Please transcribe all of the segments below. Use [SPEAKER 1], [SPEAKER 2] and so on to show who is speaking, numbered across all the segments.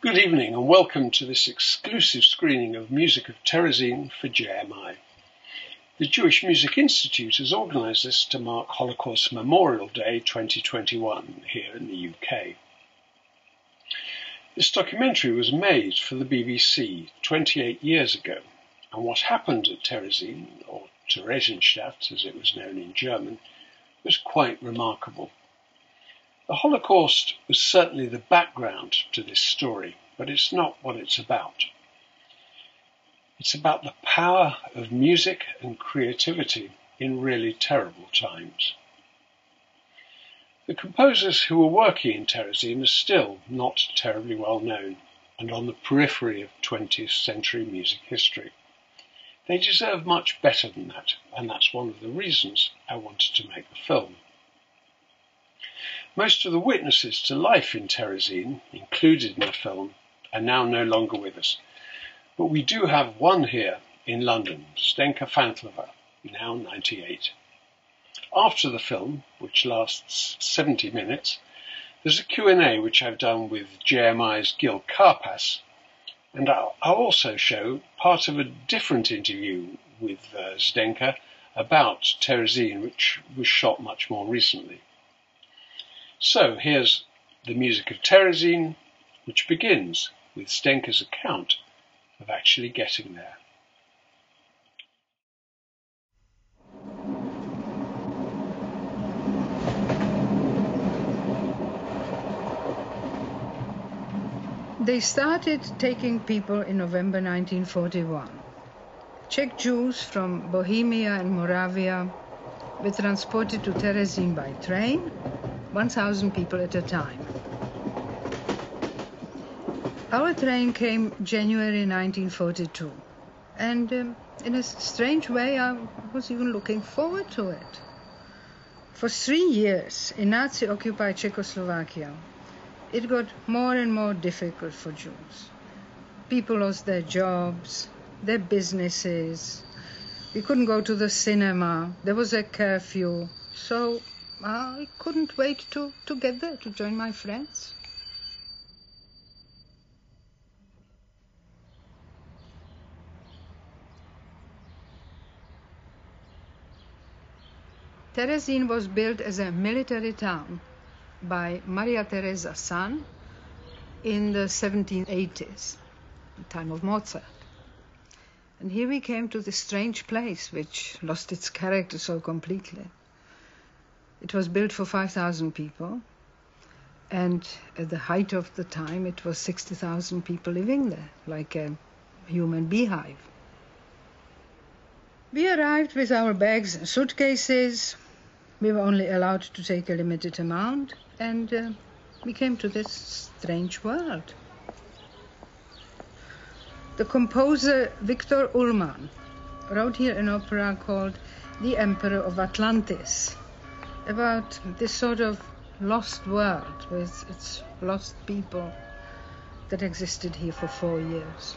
[SPEAKER 1] Good evening and welcome to this exclusive screening of Music of Terezin for JMI. The Jewish Music Institute has organised this to mark Holocaust Memorial Day 2021 here in the UK. This documentary was made for the BBC 28 years ago, and what happened at Terezin, or Theresienstadt as it was known in German, was quite remarkable. The Holocaust was certainly the background to this story, but it's not what it's about. It's about the power of music and creativity in really terrible times. The composers who were working in Terezin are still not terribly well known and on the periphery of 20th century music history. They deserve much better than that, and that's one of the reasons I wanted to make the film. Most of the witnesses to life in Terezin, included in the film, are now no longer with us. But we do have one here in London, Zdenka Fantlova, now 98. After the film, which lasts 70 minutes, there's a Q&A which I've done with JMI's Gil Karpas, and I'll, I'll also show part of a different interview with uh, Zdenka about Terezin, which was shot much more recently. So here's the music of Terezin, which begins with Zdenka's account of actually getting there.
[SPEAKER 2] They started taking people in November 1941. Czech Jews from Bohemia and Moravia were transported to Terezin by train 1,000 people at a time. Our train came January 1942, and um, in a strange way, I was even looking forward to it. For three years in Nazi occupied Czechoslovakia, it got more and more difficult for Jews. People lost their jobs, their businesses. We couldn't go to the cinema, there was a curfew, so I couldn't wait to, to get there to join my friends. Terezin was built as a military town by Maria Theresa San in the 1780s, the time of Mozart. And here we came to this strange place which lost its character so completely. It was built for 5,000 people, and at the height of the time, it was 60,000 people living there, like a human beehive. We arrived with our bags and suitcases. We were only allowed to take a limited amount, and uh, we came to this strange world. The composer Viktor Ullmann wrote here an opera called The Emperor of Atlantis about this sort of lost world with its lost people that existed here for four years.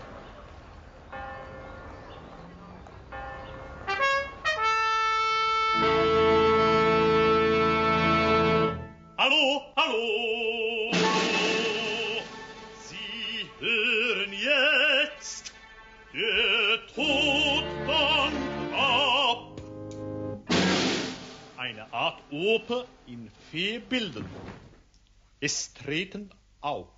[SPEAKER 3] Oper in vier Bildern. Es treten auf.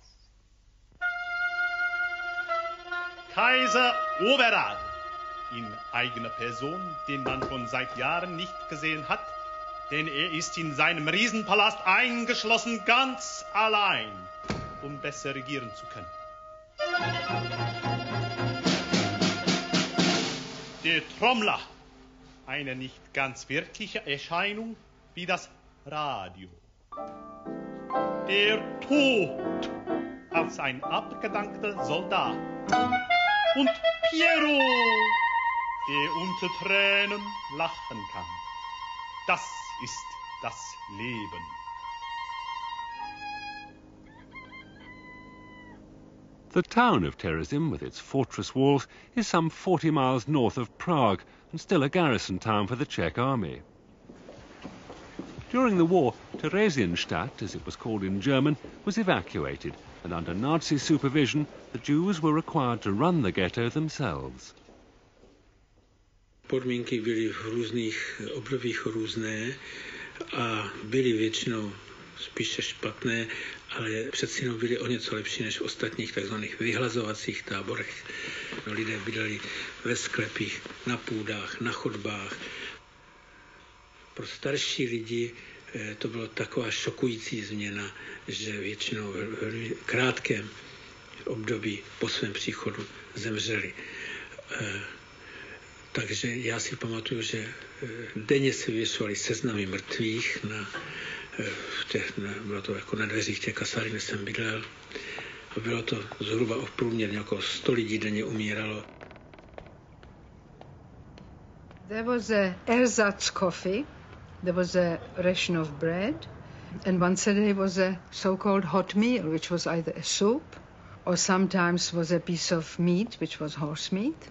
[SPEAKER 3] Kaiser Oberall in eigener Person, den man schon seit Jahren nicht gesehen hat, denn er ist in seinem Riesenpalast eingeschlossen, ganz allein, um besser regieren zu können. Der Trommler, eine nicht ganz wirkliche Erscheinung wie das Radio. Der Tod als ein abgedankter Soldat. Und Piero, der unter Tränen lachen kann. Das ist das Leben.
[SPEAKER 4] The town of Terezin, with its fortress walls, is some 40 miles north of Prague and still a garrison town for the Czech army. During the war, Theresienstadt, as it was called in German, was evacuated and under Nazi supervision, the Jews were required to run the ghetto themselves.
[SPEAKER 5] Podmínky byly v různých obdobích různé a byly většinou spíše špatné, ale přeci jenom byly o něco lepší než v ostatních takzvaných vyhlazovacích táborech. Lidé bydleli ve sklepích, na půdách, na chodbách. Pro starší lidi eh, to bylo taková šokující změna, že většinou v krátkém období po svém příchodu zemřeli. Eh, takže já si pamatuju, že eh, denně se vyvěšovaly seznamy mrtvých na, v těch, na, bylo to jako na dveřích těch kasáren, kde jsem bydlel. A bylo to zhruba o průměrně jako 100 lidí denně umíralo.
[SPEAKER 2] There was a ersatz coffee, there was a ration of bread, and once a day was a so-called hot meal, which was either a soup or sometimes was a piece of meat, which was horse meat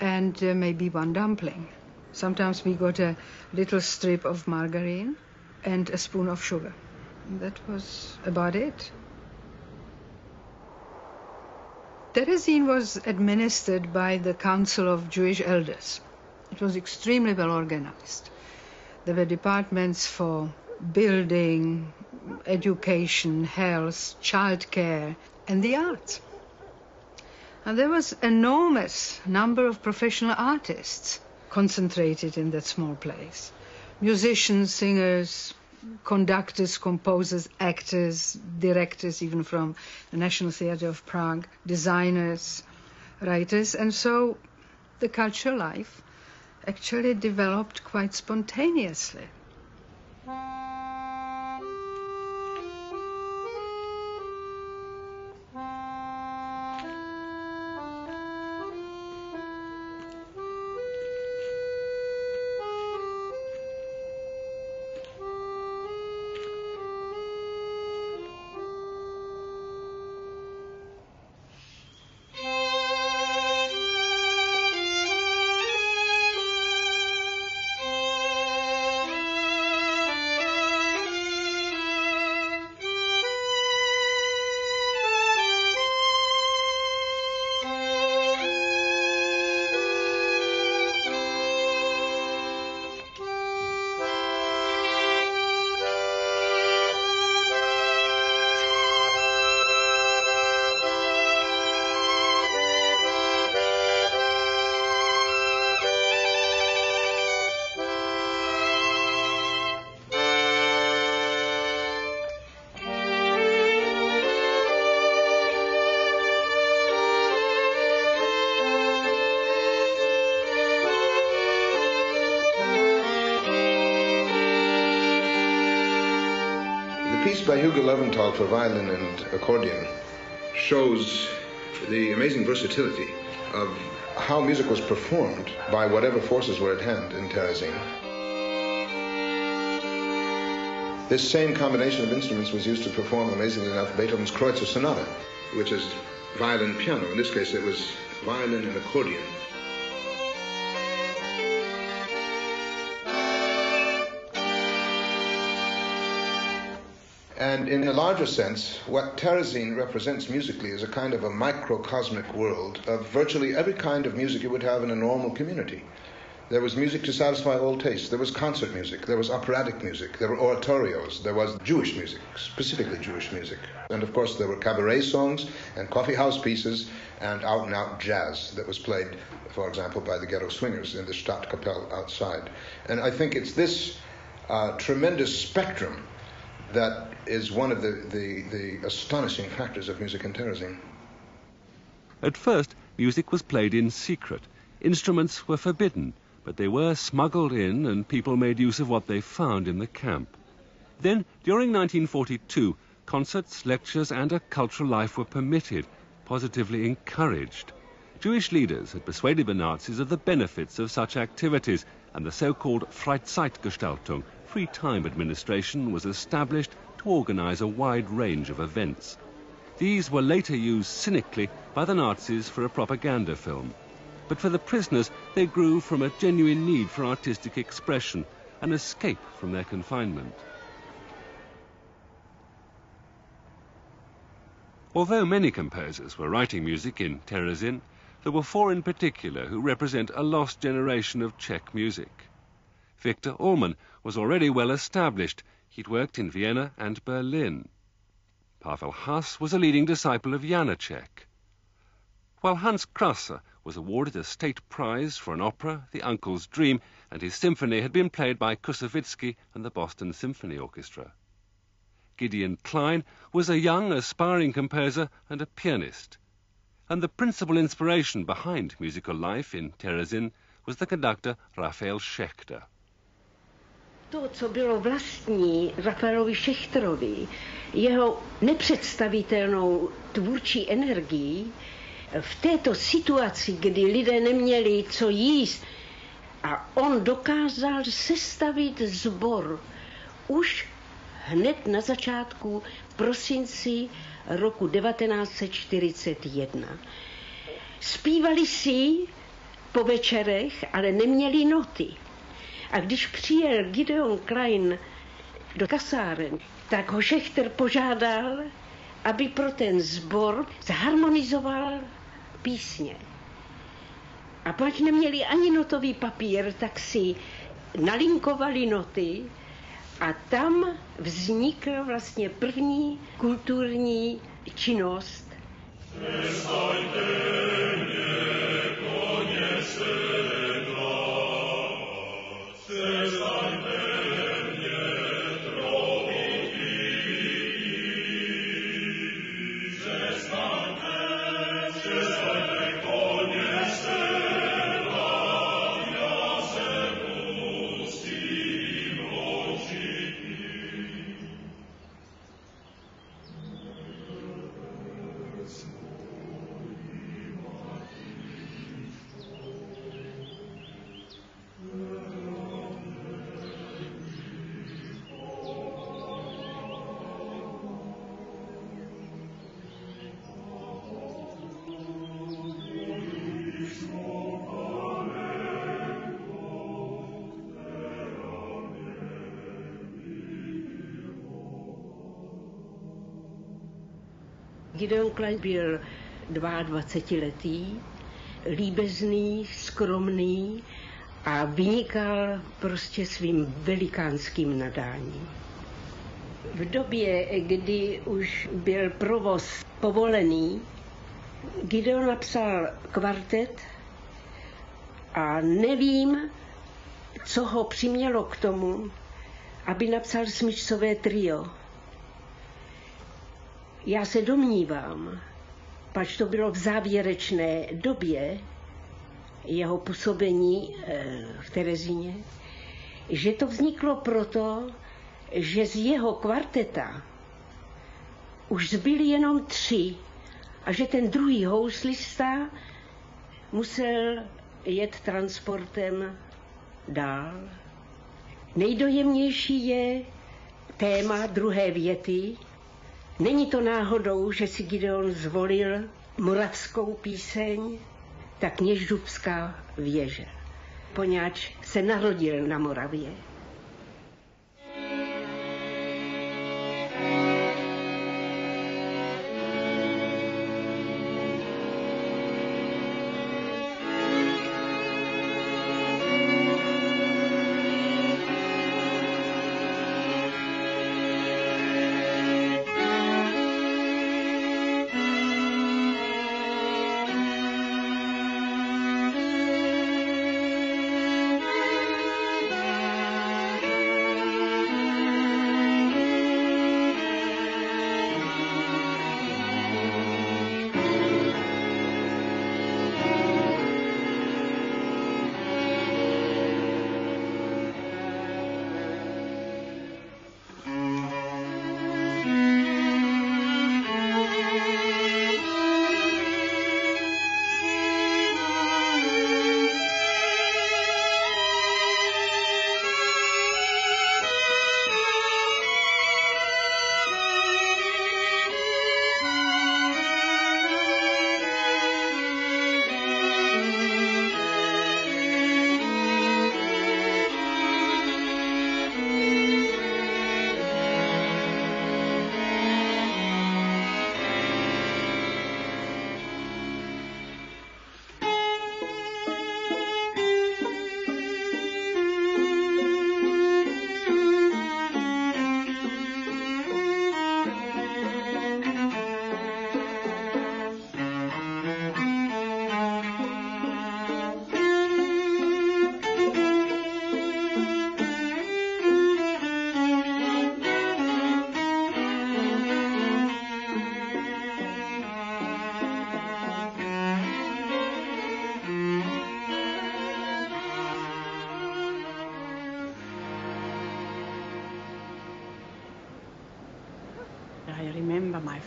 [SPEAKER 2] and uh, maybe one dumpling. Sometimes we got a little strip of margarine and a spoon of sugar. That was about it. Terezin was administered by the Council of Jewish Elders. It was extremely well organized. There were departments for building, education, health, childcare, and the arts. And there was enormous number of professional artists concentrated in that small place. Musicians, singers, conductors, composers, actors, directors, even from the National Theatre of Prague, designers, writers. And so the cultural life actually developed quite spontaneously.
[SPEAKER 6] For violin and accordion shows the amazing versatility of how music was performed by whatever forces were at hand in Terezin. This same combination of instruments was used to perform, amazingly enough, Beethoven's Kreutzer Sonata, which is violin piano. In this case, it was violin and accordion. In a larger sense, what Terezin represents musically is a kind of a microcosmic world of virtually every kind of music you would have in a normal community. There was music to satisfy all tastes. There was concert music. There was operatic music. There were oratorios. There was Jewish music, specifically Jewish music. And of course, there were cabaret songs and coffee house pieces and out and out jazz that was played, for example, by the Ghetto Swingers in the Stadtkapelle outside. And I think it's this uh, tremendous spectrum that is one of the, the, the astonishing factors of music in Terezin.
[SPEAKER 4] At first, music was played in secret. Instruments were forbidden, but they were smuggled in and people made use of what they found in the camp. Then, during 1942, concerts, lectures, and a cultural life were permitted, positively encouraged. Jewish leaders had persuaded the Nazis of the benefits of such activities, and the so-called Freizeitgestaltung, free time administration, was established to organize a wide range of events. These were later used cynically by the Nazis for a propaganda film. But for the prisoners, they grew from a genuine need for artistic expression, an escape from their confinement. Although many composers were writing music in Terezin, there were four in particular who represent a lost generation of Czech music. Viktor Ullmann was already well established. He'd worked in Vienna and Berlin. Pavel Haas was a leading disciple of Janacek. While Hans Krása was awarded a state prize for an opera, The Uncle's Dream, and his symphony had been played by Koussevitzky and the Boston Symphony Orchestra. Gideon Klein was a young, aspiring composer and a pianist. And the principal inspiration behind musical life in Terezin was the conductor Raphael Schechter.
[SPEAKER 7] To, co bylo vlastní Rafaelovi Šechterovi, jeho nepředstavitelnou tvůrčí energií, v této situaci, kdy lidé neměli co jíst, a on dokázal sestavit zbor už hned na začátku prosinci roku 1941. Zpívali si po večerech, ale neměli noty. A když přijel Gideon Klein do kasáren, tak ho Šechter požádal, aby pro ten sbor zharmonizoval písně. A pak neměli ani notový papír, tak si nalinkovali noty a tam vznikla vlastně první kulturní činnost. Israel. Gideon Klein byl 22-letý, líbezný, skromný a vynikal prostě svým velikánským nadáním. V době, kdy už byl provoz povolený, Gideon napsal kvartet a nevím, co ho přimělo k tomu, aby napsal smyčcové trio. Já se domnívám, pač to bylo v závěrečné době jeho působení eh, v Terezíně, že to vzniklo proto, že z jeho kvarteta už zbyli jenom tři a že ten druhý houslista musel jet transportem dál. Nejdojemnější je téma druhé věty, Není to náhodou, že si Gideon zvolil moravskou píseň, ta kněždubská věže, poněvadž se narodil na Moravě.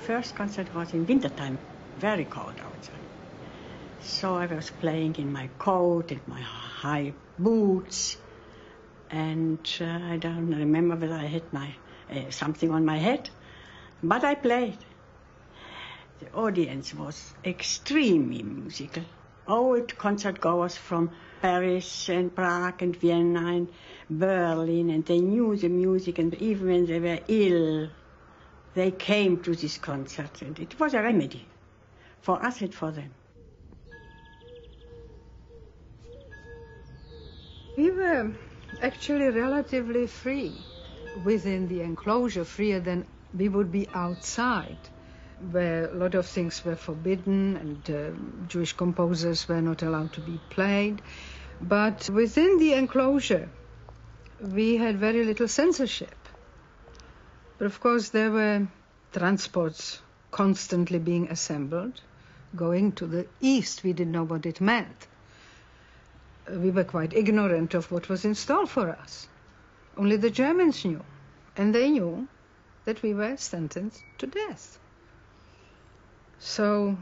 [SPEAKER 8] First concert was in wintertime, very cold outside. So I was playing in my coat and my high boots, and uh, I don't remember whether I had my uh, something on my head, but I played. The audience was extremely musical. Old concert goers from Paris and Prague and Vienna and Berlin, and they knew the music, and even when they were ill, they came to this concert, and it was a remedy for us and for them.
[SPEAKER 2] We were actually relatively free within the enclosure, freer than we would be outside, where a lot of things were forbidden and uh, Jewish composers were not allowed to be played. But within the enclosure, we had very little censorship. But of course, there were transports constantly being assembled, going to the east. We didn't know what it meant. We were quite ignorant of what was in store for us. Only the Germans knew, and they knew that we were sentenced to death. So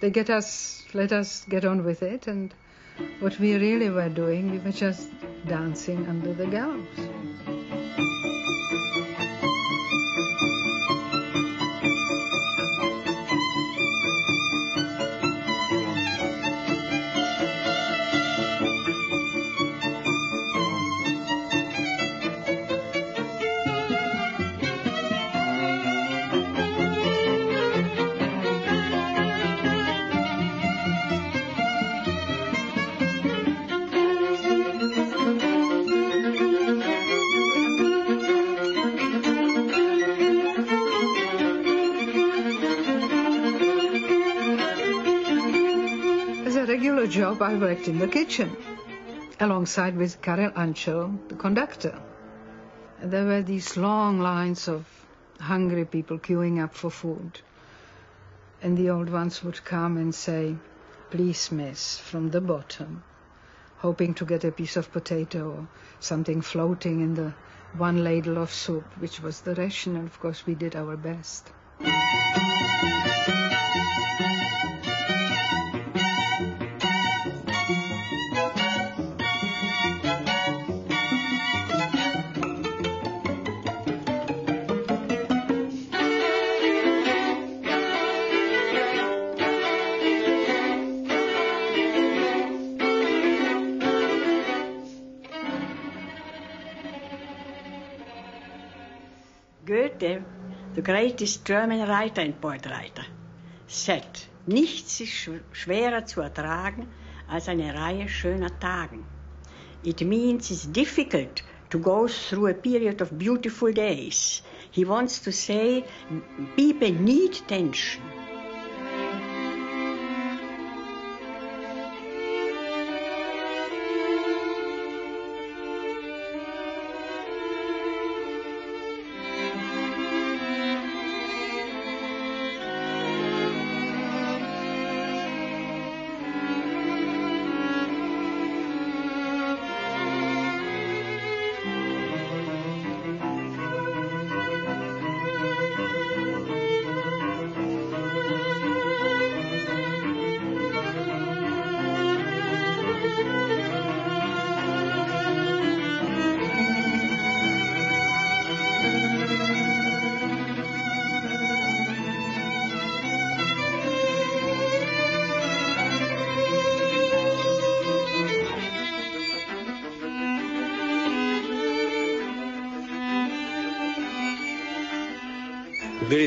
[SPEAKER 2] they get us, let us get on with it, and what we really were doing, we were just dancing under the gallows. I worked in the kitchen, alongside with Karel Ančerl, the conductor. There were these long lines of hungry people queuing up for food. And the old ones would come and say, please, miss, from the bottom, hoping to get a piece of potato or something floating in the one ladle of soup, which was the ration, and of course we did our best.
[SPEAKER 8] Goethe, the greatest German writer and poetwriter, said, nichts ist schwerer zu ertragen als eine Reihe schöner Tagen. It means it's difficult to go through a period of beautiful days. He wants to say people need tension.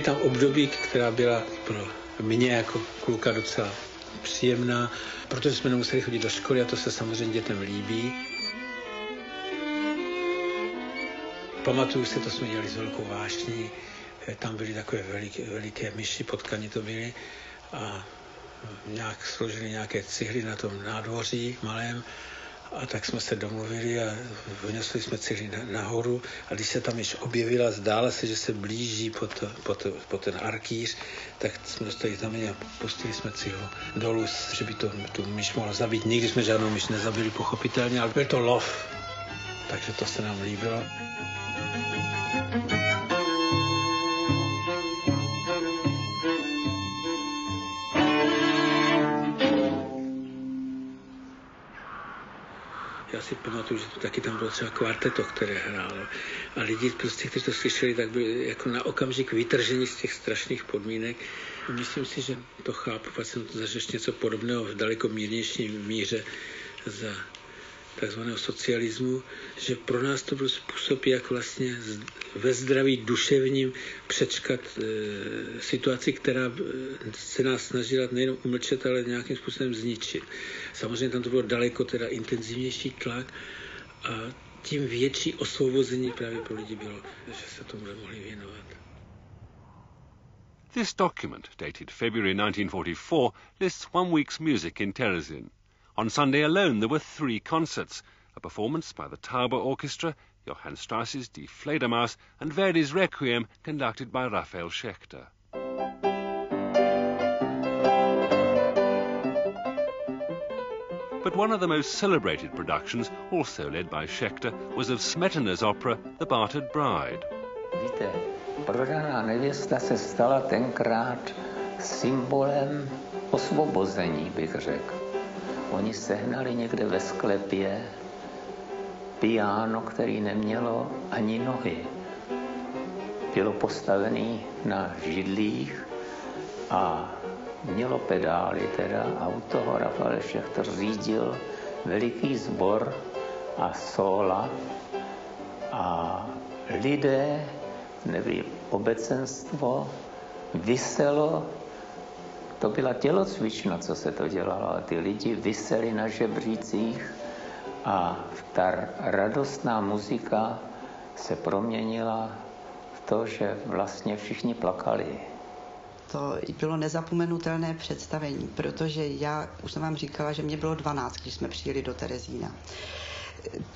[SPEAKER 5] Tam období, která byla pro mě jako kluka docela příjemná, protože jsme nemuseli chodit do školy a to se samozřejmě dětem líbí. Pamatuju si, to jsme dělali s velkou vášní, tam byly takové veliké, veliké myši, potkani to byly a nějak složili nějaké cihly na tom nádvoří malém a tak jsme se domluvili a vynesli jsme cihly nahoru a když se tam již objevila, zdála se, že se blíží pod, pod, pod ten arkýř, tak jsme dostali tam a pustili jsme cihlu dolů, že by to tu myš mohla zabít. Nikdy jsme žádnou myš nezabili, pochopitelně, ale byl to lov, takže to se nám líbilo. Si pamatuju, že to taky tam bylo třeba kvarteto, které hrálo. A lidi, prostě, kteří to slyšeli, tak byli jako na okamžik vytrženi z těch strašných podmínek. Myslím si, že to chápu, protože jsem to zažil něco podobného v daleko mírnější míře za takzvaného socialismu, že pro nás to byl způsob, jak vlastně ve zdraví duševním přečkat e, situaci, která e, se nás snažila nejen umlčet, ale nějakým způsobem zničit. Samozřejmě tam to bylo daleko teda intenzivnější tlak a tím větší osvobození právě pro lidi bylo, že se tomu mohli věnovat.
[SPEAKER 4] This document, dated February 1944, lists one week's music in Terezin. On Sunday alone, there were three concerts a performance by the Taube Orchestra, Johann Strauss's Die Fledermaus, and Verdi's Requiem, conducted by Raphael Schechter. But one of the most celebrated productions, also led by Schechter, was of Smetana's opera The Bartered Bride.
[SPEAKER 9] Víte, prodaná nevěsta se stala tenkrát symbolem osvobození, bych řekl. Oni sehnali někde ve sklepě piano, který nemělo ani nohy. Bylo postavený na židlích a mělo pedály teda a u toho Rafael Šechter řídil veliký sbor a sola a lidé, nebo obecenstvo, vyselo to byla tělocvična, co se to dělalo. A ty lidi vyseli na žebřících a ta radostná muzika se proměnila v to, že vlastně všichni plakali.
[SPEAKER 10] To bylo nezapomenutelné představení, protože já už jsem vám říkala, že mě bylo 12, když jsme přijeli do Terezína.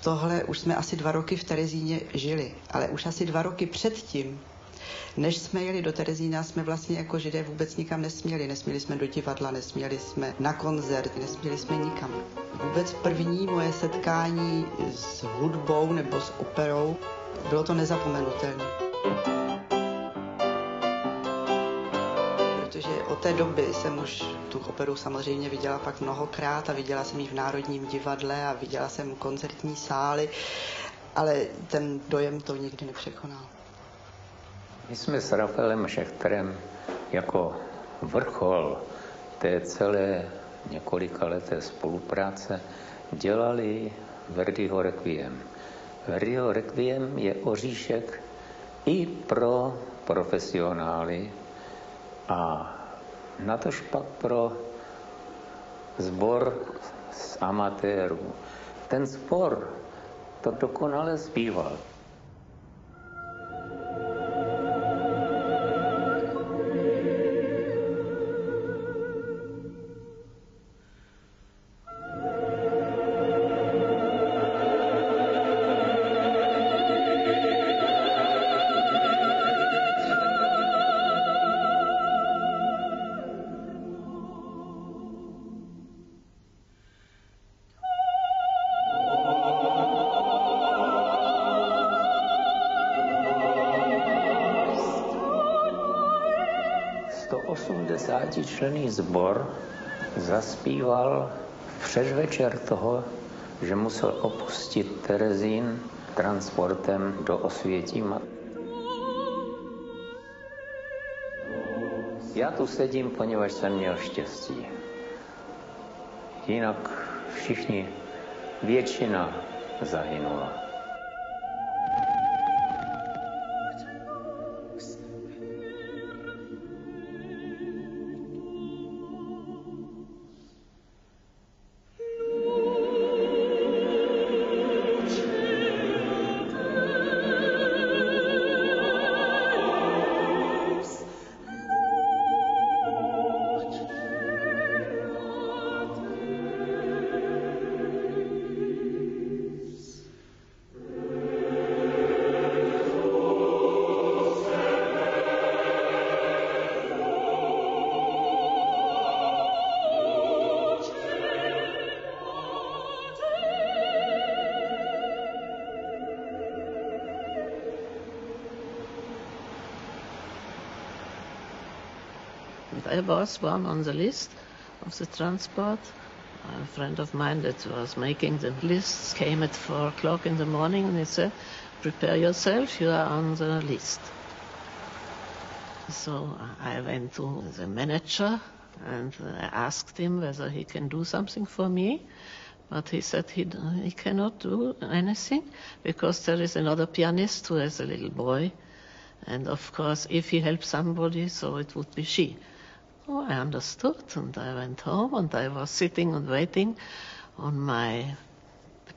[SPEAKER 10] Tohle už jsme asi dva roky v Terezíně žili, ale už asi dva roky předtím než jsme jeli do Terezína, jsme vlastně jako židé vůbec nikam nesměli. Nesměli jsme do divadla, nesměli jsme na koncert, nesměli jsme nikam. Vůbec první moje setkání s hudbou nebo s operou, bylo to nezapomenutelné. Protože od té doby jsem už tu operu samozřejmě viděla pak mnohokrát a viděla jsem ji v Národním divadle a viděla jsem koncertní sály, ale ten dojem to nikdy nepřekonal.
[SPEAKER 9] My jsme s Rafaelem Šechterem jako vrchol té celé několika leté spolupráce dělali Verdiho Requiem. Verdiho Requiem je oříšek i pro profesionály a natož pak pro sbor z amatérů. Ten spor to dokonale zpíval. 180 člený zbor zaspíval v předvečer toho, že musel opustit Terezín transportem do Osvětíma. Já tu sedím, poněvadž jsem měl štěstí. Jinak všichni, většina zahynula.
[SPEAKER 11] 'I was one on the list of the transport A friend of mine that was making the lists came at four o'clock in the morning and he said, prepare yourself, you are on the list. So uh, I went to the manager and I asked him whether he can do something for me. But he said he, he cannot do anything because there is another pianist who has a little boy. And of course, if he helps somebody, so it would be she. I understood, and I went home, and I was sitting and waiting on my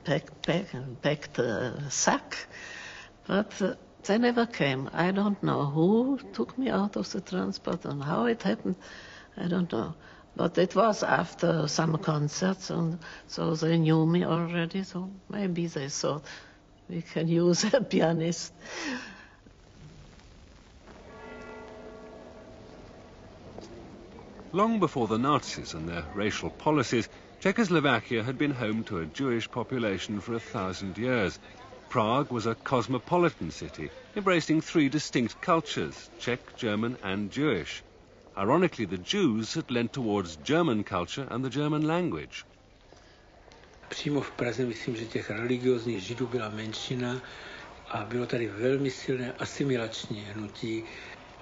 [SPEAKER 11] pack, pack, packed uh, sack, but uh, they never came. I don't know who took me out of the transport and how it happened. I don't know. But it was after some concerts, and so they knew me already. So maybe they thought we can use a pianist.
[SPEAKER 4] Long before the Nazis and their racial policies, Czechoslovakia had been home to a Jewish population for a thousand years. Prague was a cosmopolitan city, embracing three distinct cultures, Czech, German and Jewish. Ironically, the Jews had lent towards German culture and the German language.
[SPEAKER 5] Přímo v Praze myslím, že těch religiozních židů byla menšina a bylo tady velmi silné asimilační hnutí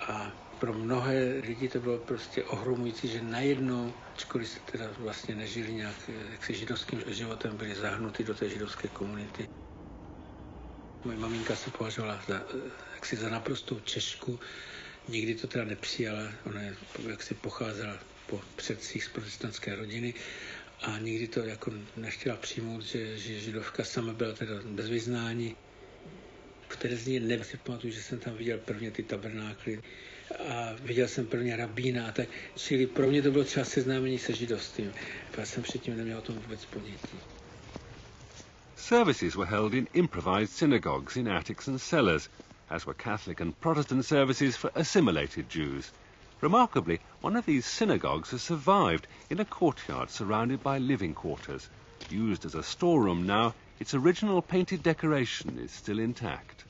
[SPEAKER 5] a pro mnohé lidi to bylo prostě ohromující, že najednou, ačkoliv se teda vlastně nežili nějak jaksi židovským životem, byli zahrnuty do té židovské komunity. Moje maminka se považovala za, jaksi za naprostou Češku, nikdy to teda nepřijala, ona jaksi pocházela po předcích z protestantské rodiny a nikdy to jako nechtěla přijmout, že, že židovka sama byla teda bez vyznání. V Terezíně ne, si pamatuju, že jsem tam viděl prvně ty tabernákly a viděl jsem rabína tak. Čili pro mě to bylo třeba seznámení se židovstvím. Já jsem předtím neměl o tom vůbec ponětí.
[SPEAKER 4] Services were held in improvised synagogues in attics and cellars, as were Catholic and Protestant services for assimilated Jews. Remarkably, one of these synagogues has survived in a courtyard surrounded by living quarters. Used as a storeroom now, its original painted decoration is still intact.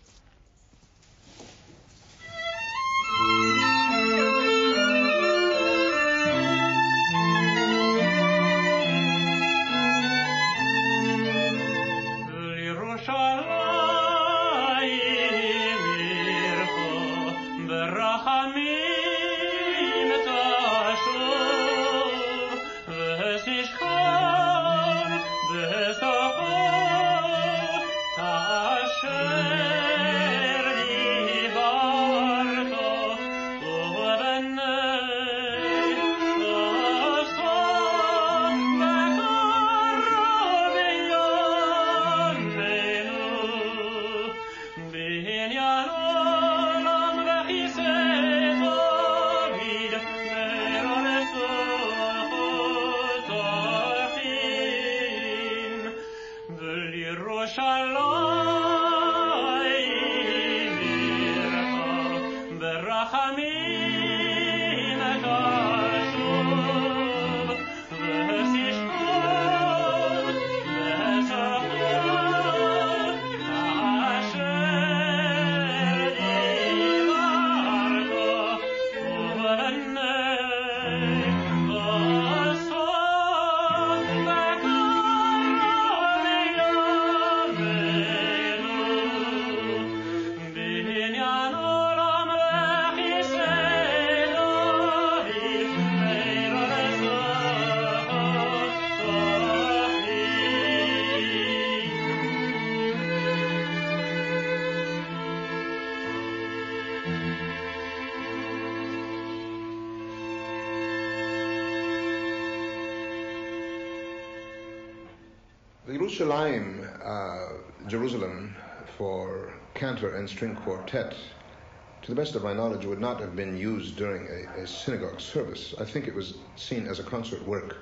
[SPEAKER 12] Thank you. String quartet, to the best of my knowledge, would not have been used during a, a synagogue service. I think it was seen as a concert work.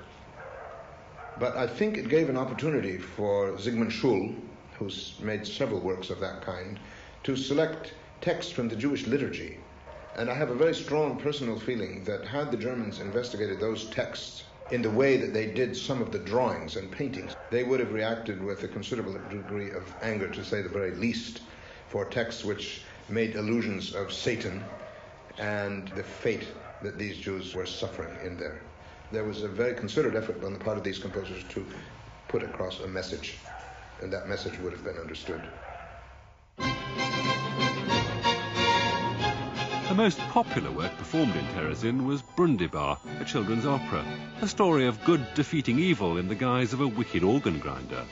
[SPEAKER 12] But I think it gave an opportunity for Zikmund Schul, who's made several works of that kind, to select texts from the Jewish liturgy. And I have a very strong personal feeling that had the Germans investigated those texts in the way that they did some of the drawings and paintings, they would have reacted with a considerable degree of anger, to say the very least, for texts which made allusions of Satan and the fate that these Jews were suffering in there.
[SPEAKER 6] there was a very considered effort on the part of these composers to put across a message, and that message would have been understood.
[SPEAKER 4] The most popular work performed in Terezin was Brundibar, a children's opera, a story of good defeating evil in the guise of a wicked organ grinder.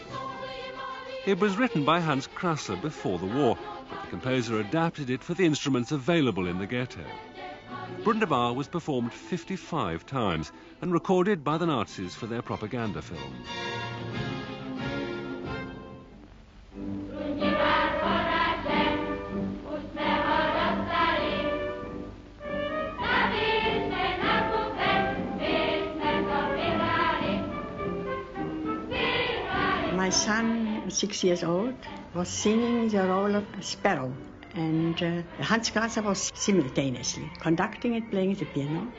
[SPEAKER 4] It was written by Hans Krása before the war, but the composer adapted it for the instruments available in the ghetto. Brundibar was performed 55 times and recorded by the Nazis for their propaganda films.
[SPEAKER 8] My son, six years old, was singing the role of Sparrow and uh, Hans Krása was simultaneously conducting and playing the piano.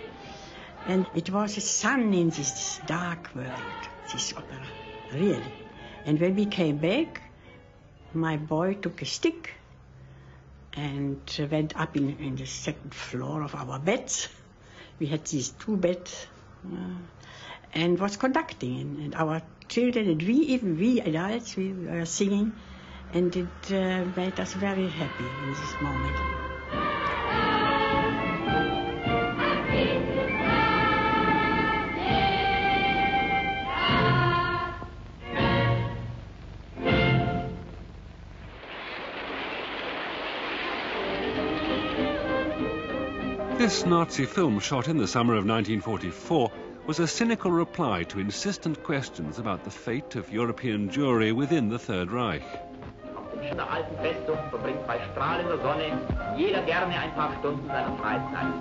[SPEAKER 8] And it was a sun in this dark world, this opera, really. And when we came back, my boy took a stick and went up in, in the second floor of our beds. We had these two beds. Uh, and was conducting. And, and, our children, and we, even we adults, we were singing and it uh, made us very happy in this moment.
[SPEAKER 4] This Nazi film, shot in the summer of 1944, was a cynical reply to insistent questions about the fate of European Jewry within the Third Reich.
[SPEAKER 13] Der alten Festung verbringt bei strahlender Sonne jeder gerne ein paar Stunden seiner Freizeit.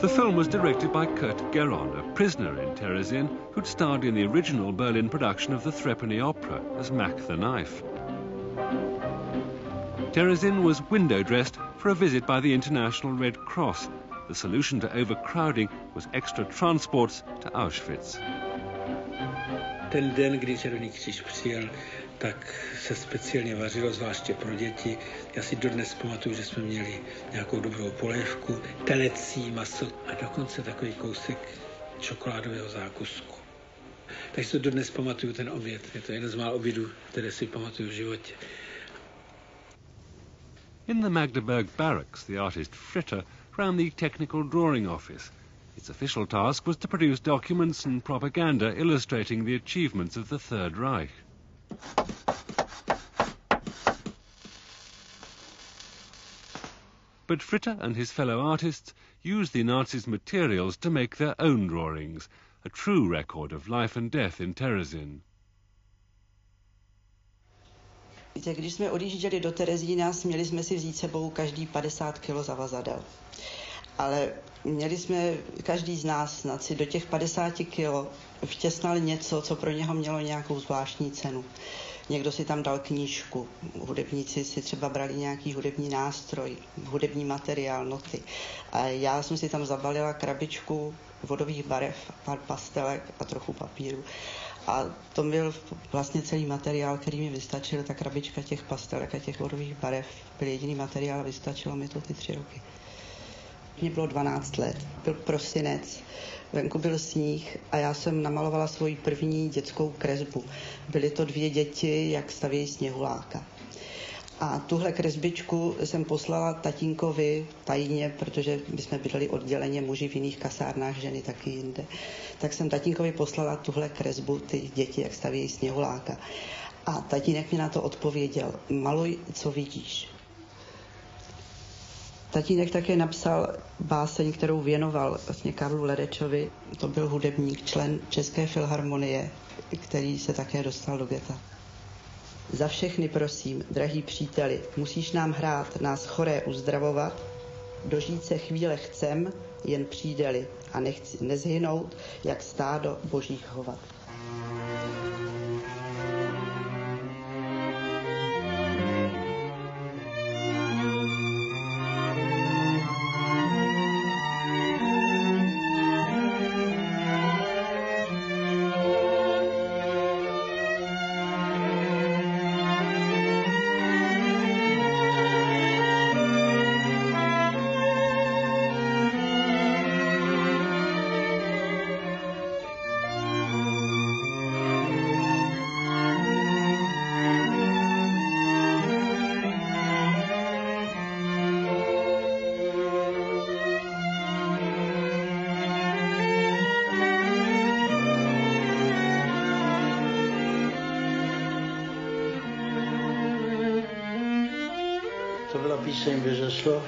[SPEAKER 4] The film was directed by Kurt Gerron, a prisoner in Terezin who'd starred in the original Berlin production of the Threepenny Opera as Mack the Knife. Terezin was window dressed for a visit by the International Red Cross. The solution to overcrowding was extra transports to Auschwitz.
[SPEAKER 5] Ten den, kdy Červený kříž přijel, tak se speciálně vařilo, zvláště pro děti. Já si dodnes pamatuju, že jsme měli nějakou dobrou polévku, telecí maso a dokonce takový kousek čokoládového zákusku. Takže to dodnes pamatuju ten oběd. Je to jeden z mála obědů, které si pamatuju v životě.
[SPEAKER 4] In the Magdeburg barracks, the artist Fritter ran the technical drawing office. Its official task was to produce documents and propaganda illustrating the achievements of the Third Reich. But Fritta and his fellow artists used the Nazis' materials to make their own drawings, a true record of life and death in Terezin.
[SPEAKER 10] Víte, když jsme odjížděli do Terezína, směli jsme si vzít sebou každý 50 kg zavazadel. Ale měli jsme, každý z nás snad si do těch 50 kilo vtěsnal něco, co pro něho mělo nějakou zvláštní cenu. Někdo si tam dal knížku, hudebníci si třeba brali nějaký hudební nástroj, hudební materiál, noty. A já jsem si tam zabalila krabičku vodových barev, pár pastelek a trochu papíru. A to byl vlastně celý materiál, který mi vystačil, ta krabička těch pastelek a těch vodových barev byl jediný materiál a vystačilo mi to ty tři roky. Mně bylo 12 let, byl prosinec, venku byl sníh a já jsem namalovala svoji první dětskou kresbu. Byly to dvě děti, jak stavějí sněhuláka. A tuhle kresbičku jsem poslala tatínkovi tajně, protože my jsme bydleli odděleně muži v jiných kasárnách, ženy taky jinde. Tak jsem tatínkovi poslala tuhle kresbu, ty děti, jak stavějí sněhuláka. A tatínek mi na to odpověděl, maluj, co vidíš. Tatínek také napsal báseň, kterou věnoval vlastně Karlu Ledečovi. To byl hudebník, člen České filharmonie, který se také dostal do geta. Za všechny prosím, drahý příteli, musíš nám hrát, nás choré uzdravovat, dožít se chvíle chcem, jen přijdeli a nechci nezhynout, jak stádo božích hovat.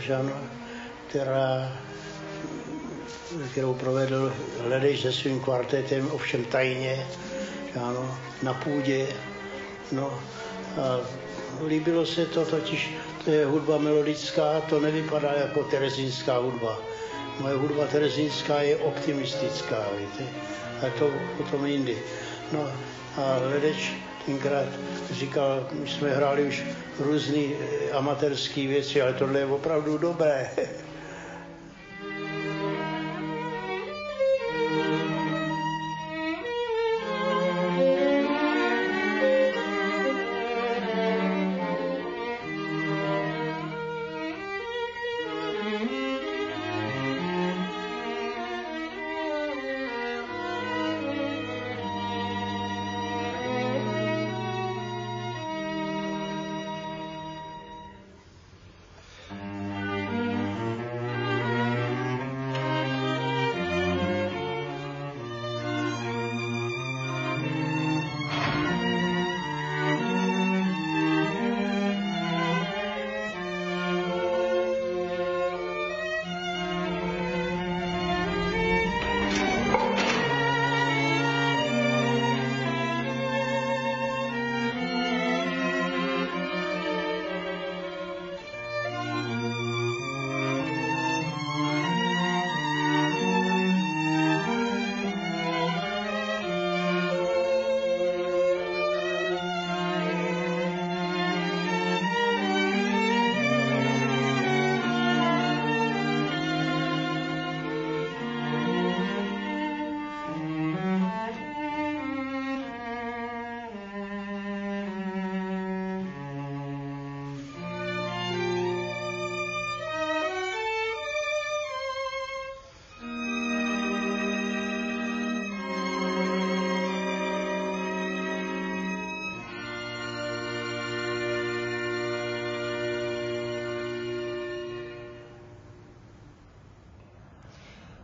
[SPEAKER 14] Ano, která, kterou provedl Ledej se svým kvartetem, ovšem tajně, ano, na půdě. No a líbilo se to totiž, to je hudba melodická, to nevypadá jako terezínská hudba. Moje hudba terezínská je optimistická, víte, a to potom jindy. No a Ledeč tenkrát říkal, my jsme hráli už různé amatérské věci, ale tohle je opravdu dobré.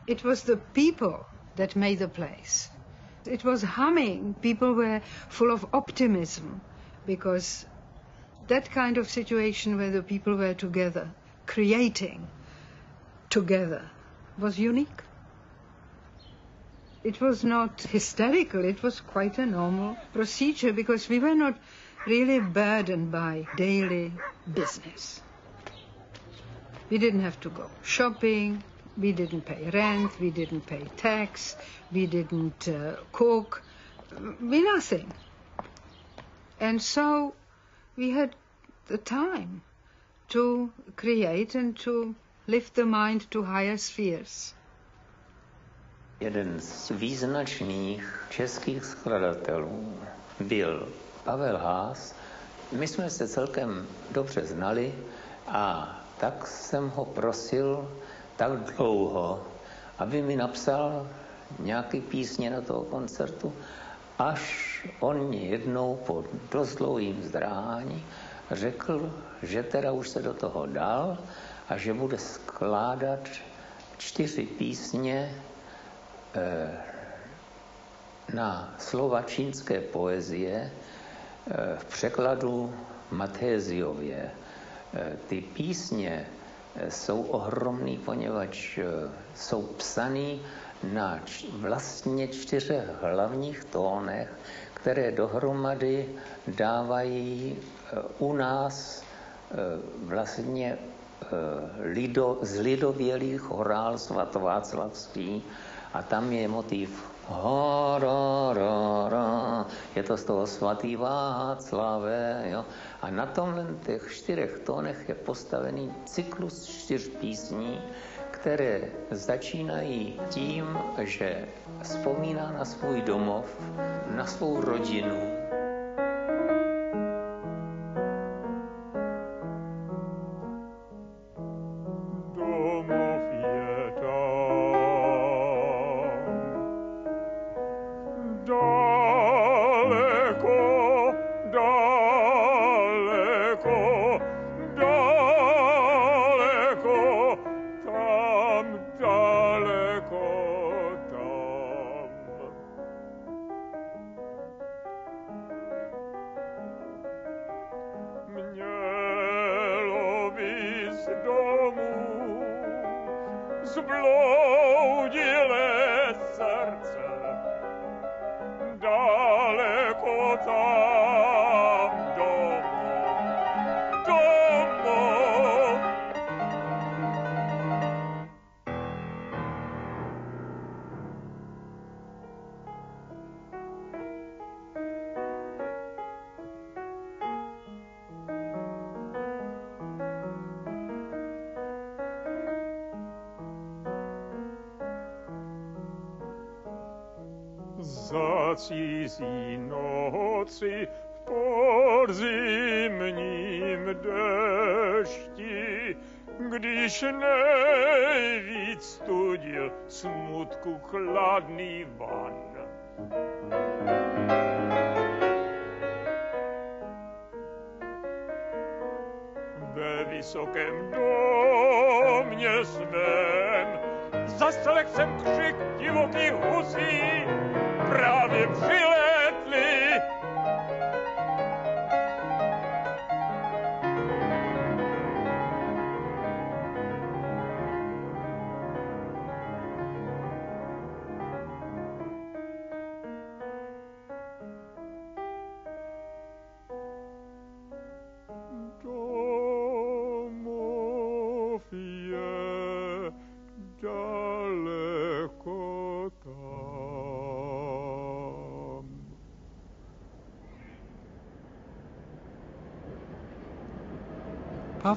[SPEAKER 2] It was the people that made the place. It was humming. People were full of optimism because that kind of situation where the people were together, creating together, was unique. It was not hysterical, it was quite a normal procedure because we were not really burdened by daily business. We didn't have to go shopping, we didn't pay rent, we didn't pay tax, we didn't uh, cook, we nothing. And so we had the time to create and to lift the mind to higher spheres.
[SPEAKER 9] Jeden z význačných českých skladatelů byl Pavel Haas. My jsme se celkem dobře znali a tak jsem ho prosil, tak dlouho, aby mi napsal nějaký písně na toho koncertu, až on mě jednou po dost dlouhým zdrání řekl, že teda už se do toho dal a že bude skládat čtyři písně eh, na slova čínské poezie eh, v překladu Matéziově. Eh, ty písně jsou ohromný, poněvadž eh, jsou psaný na vlastně čtyřech hlavních tónech, které dohromady dávají eh, u nás eh, vlastně lido, zlidovělý chorál svatováclavský a tam je motiv ho, ro, ro, ro. Je to z toho svatý Václave. Jo? A na tomhle těch čtyřech tónech je postavený cyklus čtyř písní, které začínají tím, že vzpomíná na svůj domov, na svou rodinu,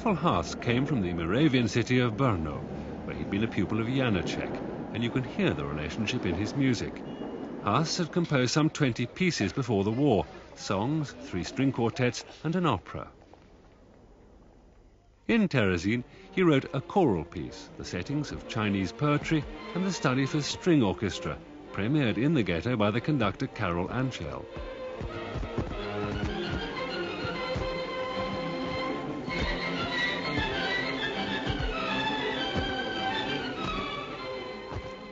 [SPEAKER 4] Pavel Haas came from the Moravian city of Brno, where he'd been a pupil of Janacek, and you can hear the relationship in his music. Haas had composed some 20 pieces before the war songs, three string quartets, and an opera. In Terezin, he wrote a choral piece, the settings of Chinese poetry, and the study for string orchestra, premiered in the ghetto by the conductor Karel Ančerl.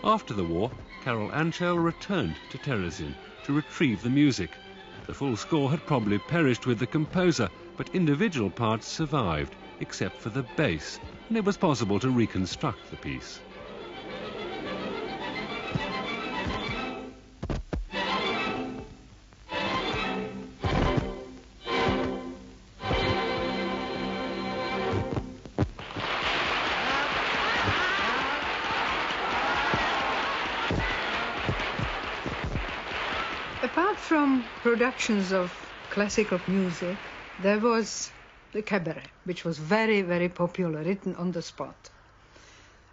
[SPEAKER 4] After the war, Karel Ančerl returned to Terezin to retrieve the music. The full score had probably perished with the composer, but individual parts survived, except for the bass, and it was possible to reconstruct the piece.
[SPEAKER 2] Of classical music, there was the cabaret, which was very, very popular, written on the spot.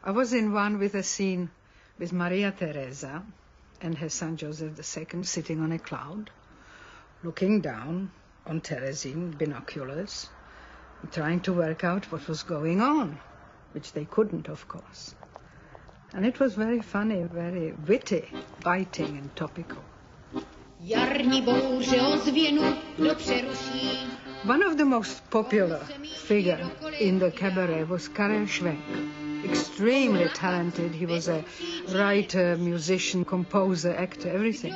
[SPEAKER 2] I was in one with a scene with Maria Teresa and her son Joseph II sitting on a cloud, looking down on Terezin, binoculars, trying to work out what was going on, which they couldn't, of course. And it was very funny, very witty, biting, and topical.
[SPEAKER 15] Jarní bouře.
[SPEAKER 2] One of the most popular figure in the cabaret was Karel Schwenk. Extremely talented. He was a writer, musician, composer, actor, everything.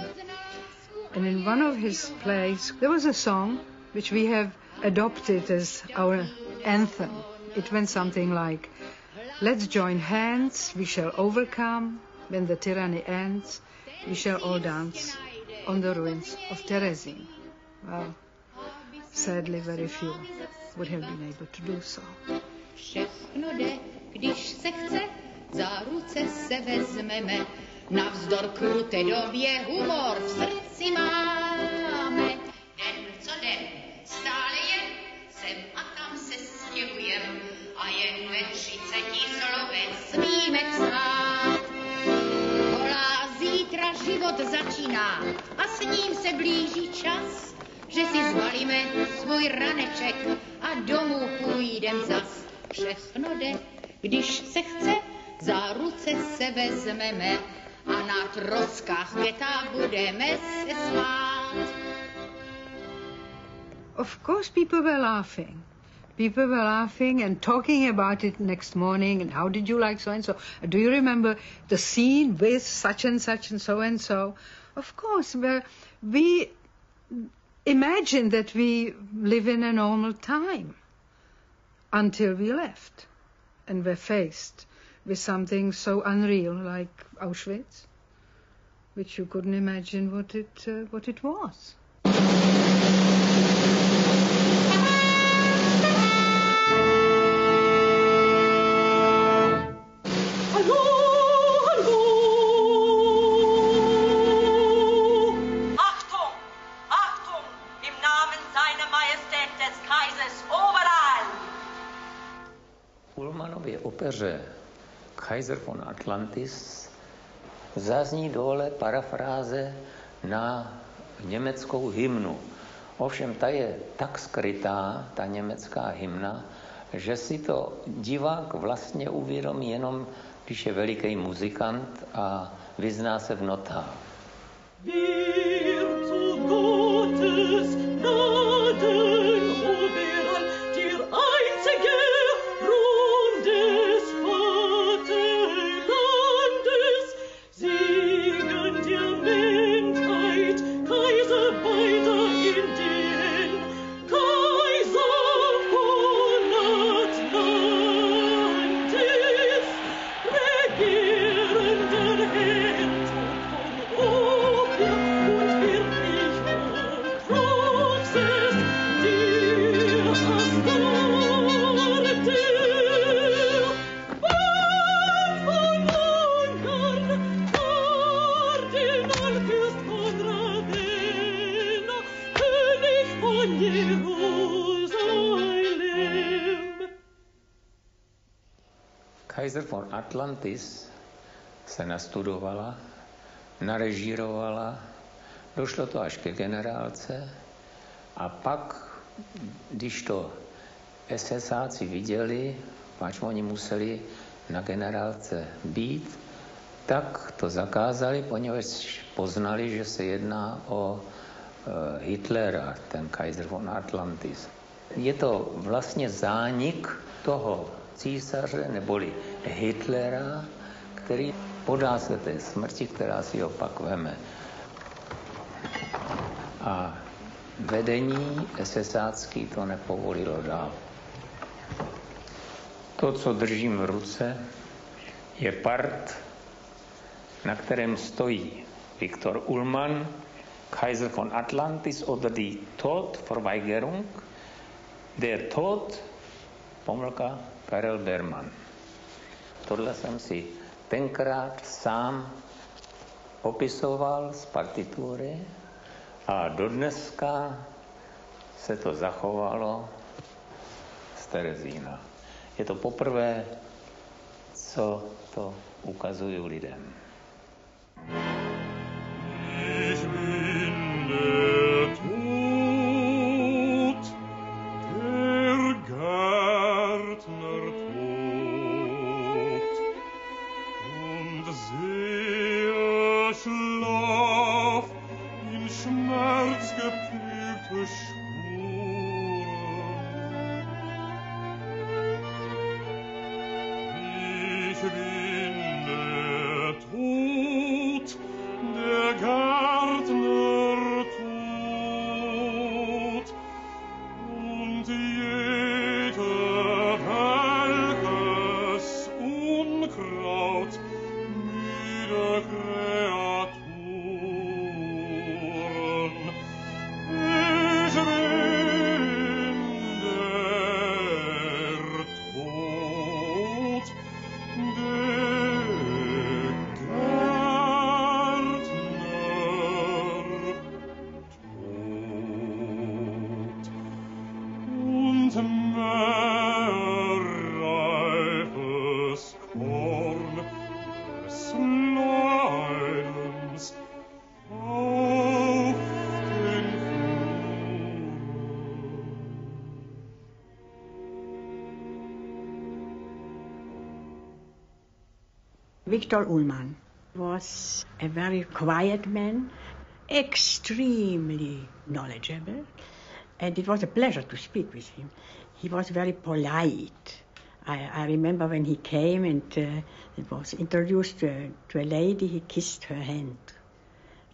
[SPEAKER 2] And in one of his plays, there was a song which we have adopted as our anthem. It went something like, Let's join hands, we shall overcome. When the tyranny ends, we shall all dance on the ruins of Terezin. Well, sadly, very few would have been able to do so.
[SPEAKER 15] Všechno jde, když se chce, za ruce se vezmeme. Navzdor kruté době humor v srdci máme. Den co den, stále jen, sem a tam se stěhujem. A jen ve třiceti slovech smíme psát. Zítra život začíná a s ním se blíží čas, že si zvalíme svůj raneček a domů půjdem zas. Všechno jde, když se chce, za ruce se vezmeme a na troskách geta budeme se smát.
[SPEAKER 2] Of course, people were laughing. People were laughing and talking about it next morning. And how did you like so and so? Do you remember the scene with such and such and so and so? Of course, we imagine that we live in a normal time until we left and were faced with something so unreal like Auschwitz, which you couldn't imagine what it uh, what it was.
[SPEAKER 9] Opeře Kaiser von Atlantis zazní dole parafráze na německou hymnu. Ovšem ta je tak skrytá, ta německá hymna, že si to divák vlastně uvědomí jenom, když je veliký muzikant a vyzná se v notách.
[SPEAKER 16] Wir Kaiser von Atlantis
[SPEAKER 9] se nastudovala, narežírovala, došlo to až ke generálce a pak, když to SSáci viděli, pač oni museli na generálce být, tak to zakázali, poněvadž poznali, že se jedná o e, Hitlera, ten Kaiser von Atlantis. Je to vlastně zánik toho císaře neboli Hitlera, který podá se té smrti, která si ho pak veme. A vedení SSácký to nepovolilo dál. To, co držím v ruce, je part, na kterém stojí Viktor Ullmann, Kaiser von Atlantis oder die Todverweigerung, der Tod, pomlka, Karel Berman. Tohle jsem si tenkrát sám popisoval z partitury a dodneska se to zachovalo z Terezína. Je to poprvé, co to ukazuju lidem.
[SPEAKER 17] Ich bin und
[SPEAKER 8] Viktor Ullmann was a very quiet man, extremely knowledgeable, and it was a pleasure to speak with him. He was very polite. I, I remember when he came and uh, was introduced to, to a lady, he kissed her hand.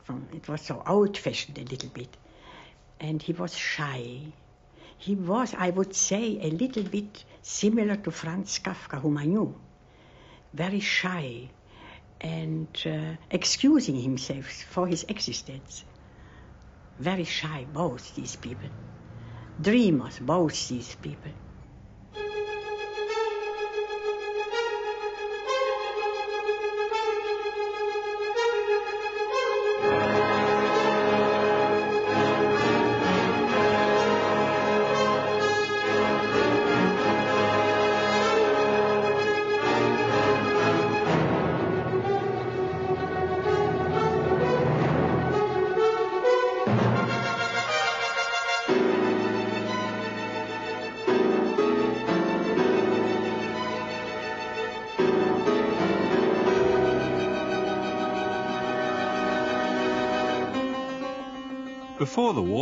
[SPEAKER 8] From, it was so old-fashioned a little bit. And he was shy. He was, I would say, a little bit similar to Franz Kafka, whom I knew very shy and uh, excusing himself for his existence. Very shy, both these people. Dreamers, both these people.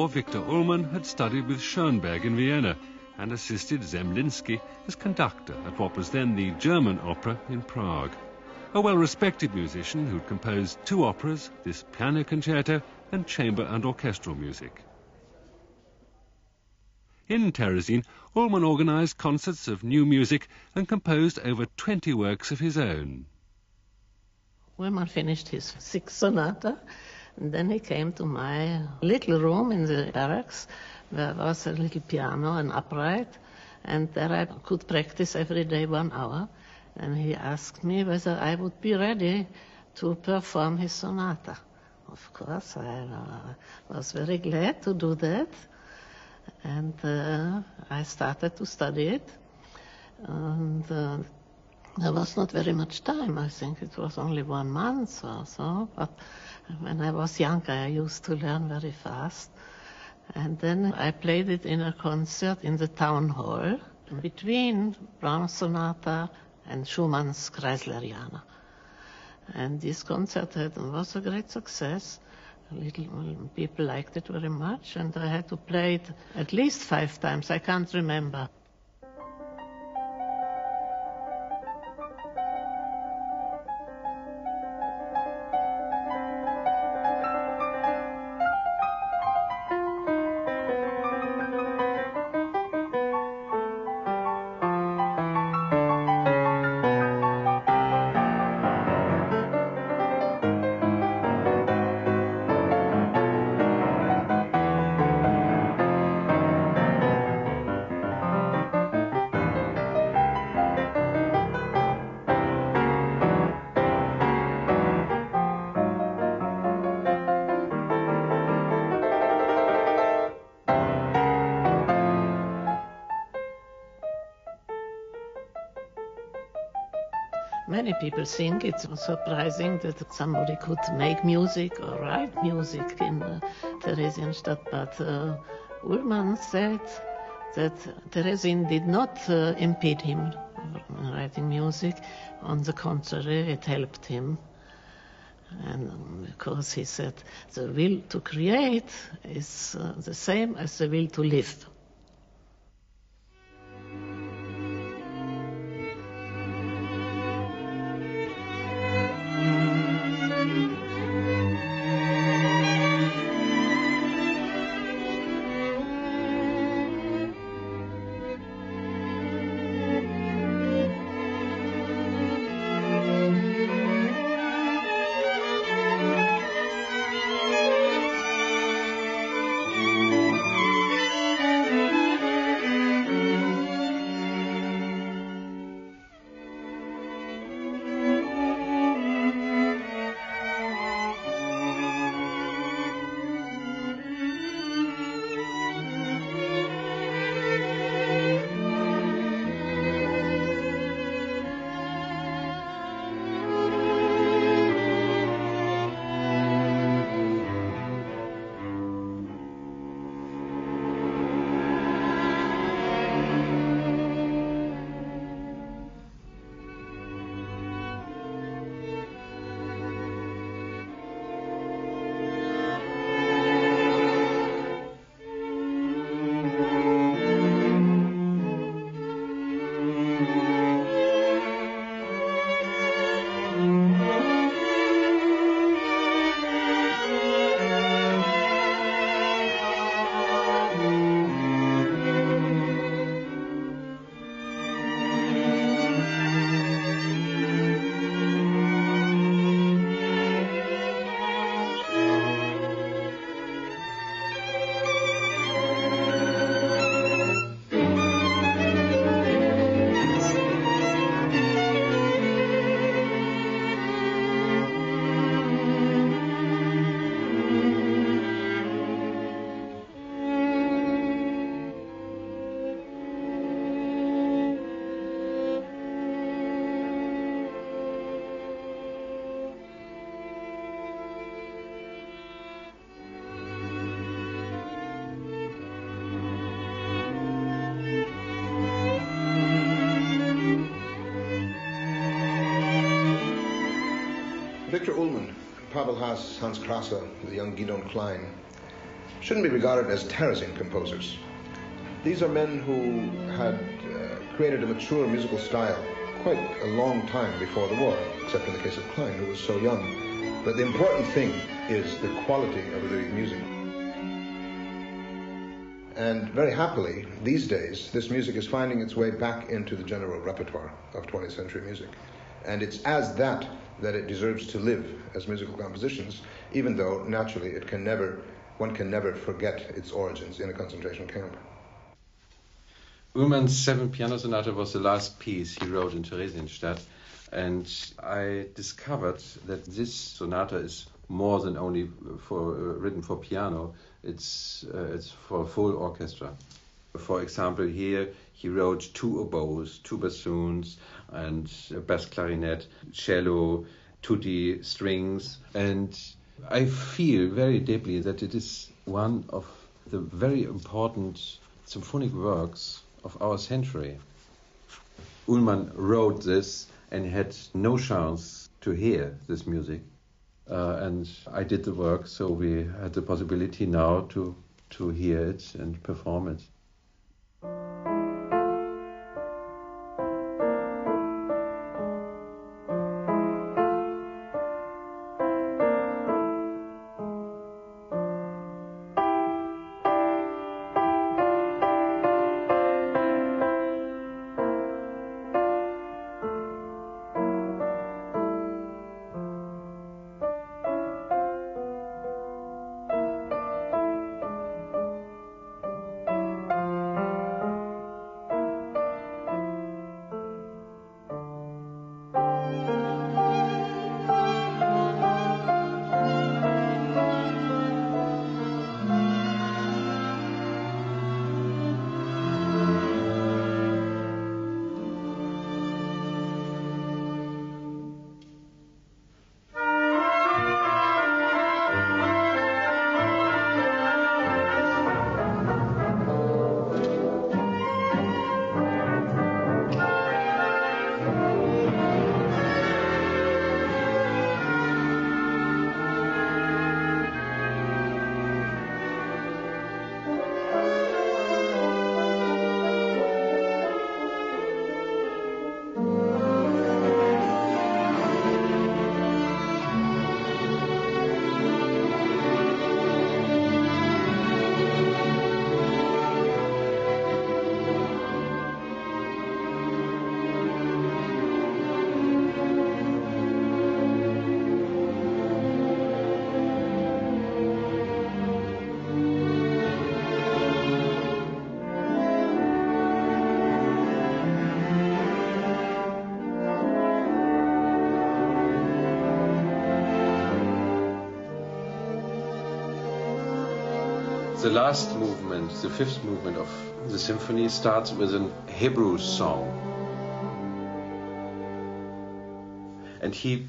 [SPEAKER 4] War, Viktor Ullmann had studied with Schoenberg in Vienna and assisted Zemlinsky as conductor at what was then the German Opera in Prague. A well-respected musician who'd composed two operas, this piano concerto, and chamber and orchestral music. In Terezin, Ullmann organized concerts of new music and composed over 20 works of his own.
[SPEAKER 11] Ullmann finished his sixth sonata and then he came to my little room in the barracks where was a little piano and upright, and there I could practice every day one hour. And he asked me whether I would be ready to perform his sonata. Of course, I uh, was very glad to do that. And uh, I started to study it. And uh, there was not very much time. I think it was only one month or so. But when I was younger, I used to learn very fast. And then I played it in a concert in the town hall between Brahms Sonata and Schumann's Kreisleriana. And this concert had, was a great success. Little people liked it very much, and I had to play it at least five times. I can't remember. People think it's surprising that somebody could make music or write music in uh, Theresienstadt, but uh, Ullmann said that Terezin did not uh, impede him in writing music. On the contrary, it helped him. And because he said the will to create is uh, the same as the will to live.
[SPEAKER 6] Ullmann, Pavel Haas, Hans Krása, the young Gideon Klein shouldn't be regarded as Terezin composers. These are men who had uh, created a mature musical style quite a long time before the war, except in the case of Klein, who was so young. But the important thing is the quality of the music. And very happily, these days, this music is finding its way back into the general repertoire of 20th century music. And it's as that that it deserves to live as musical compositions, even though naturally it can never, one can never forget its origins in a concentration camp.
[SPEAKER 18] Ullmann's Seven Piano Sonata was the last piece he wrote in Theresienstadt, and I discovered that this sonata is more than only for uh, written for piano. It's uh, it's for a full orchestra. For example, here he wrote two oboes, two bassoons, and bass clarinet, cello, tutti strings, and I feel very deeply that it is one of the very important symphonic works of our century. Ullmann wrote this and had no chance to hear this music. Uh, and I did the work, so we had the possibility now to, to hear it and perform it. Last movement, the fifth movement of the symphony, starts with an Hebrew song. And he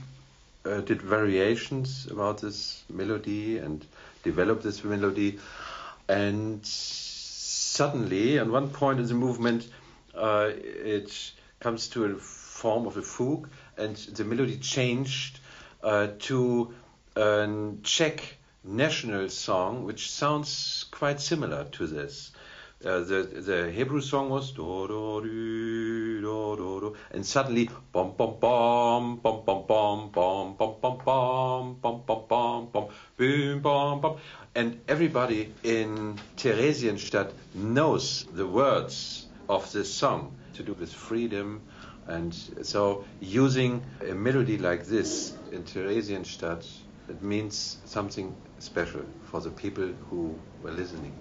[SPEAKER 18] uh, did variations about this melody and developed this melody. And suddenly, at one point in the movement, uh, it comes to a form of a fugue, and the melody changed uh, to a Czech national song, which sounds quite similar to this. Uh, the the Hebrew song was do do do do do do, and suddenly bum bum bum bum bum bum bum bum bum bum bum bum bum bum boom bum bum, and everybody in Theresienstadt knows the words of this song to do with freedom, and so using a melody like this in Theresienstadt it means something special for the people who were listening.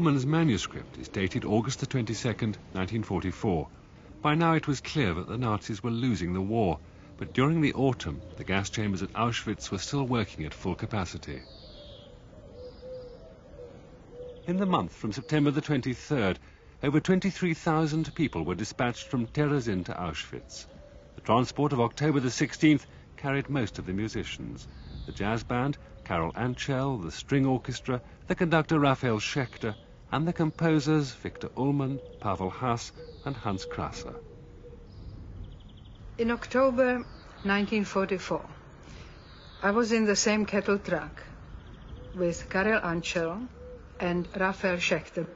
[SPEAKER 4] Ullmann's manuscript is dated August the 22nd, 1944. By now it was clear that the Nazis were losing the war, but during the autumn, the gas chambers at Auschwitz were still working at full capacity. In the month from September the 23rd, over 23,000 people were dispatched from Terezin to Auschwitz. The transport of October the 16th carried most of the musicians. The jazz band, Karel Ančerl, the string orchestra, the conductor Raphael Schechter, and the composers Viktor Ullmann, Pavel Haas, and Hans Krása.
[SPEAKER 2] In October 1944, I was in the same kettle truck with Karel Ančerl and Raphael Schechter.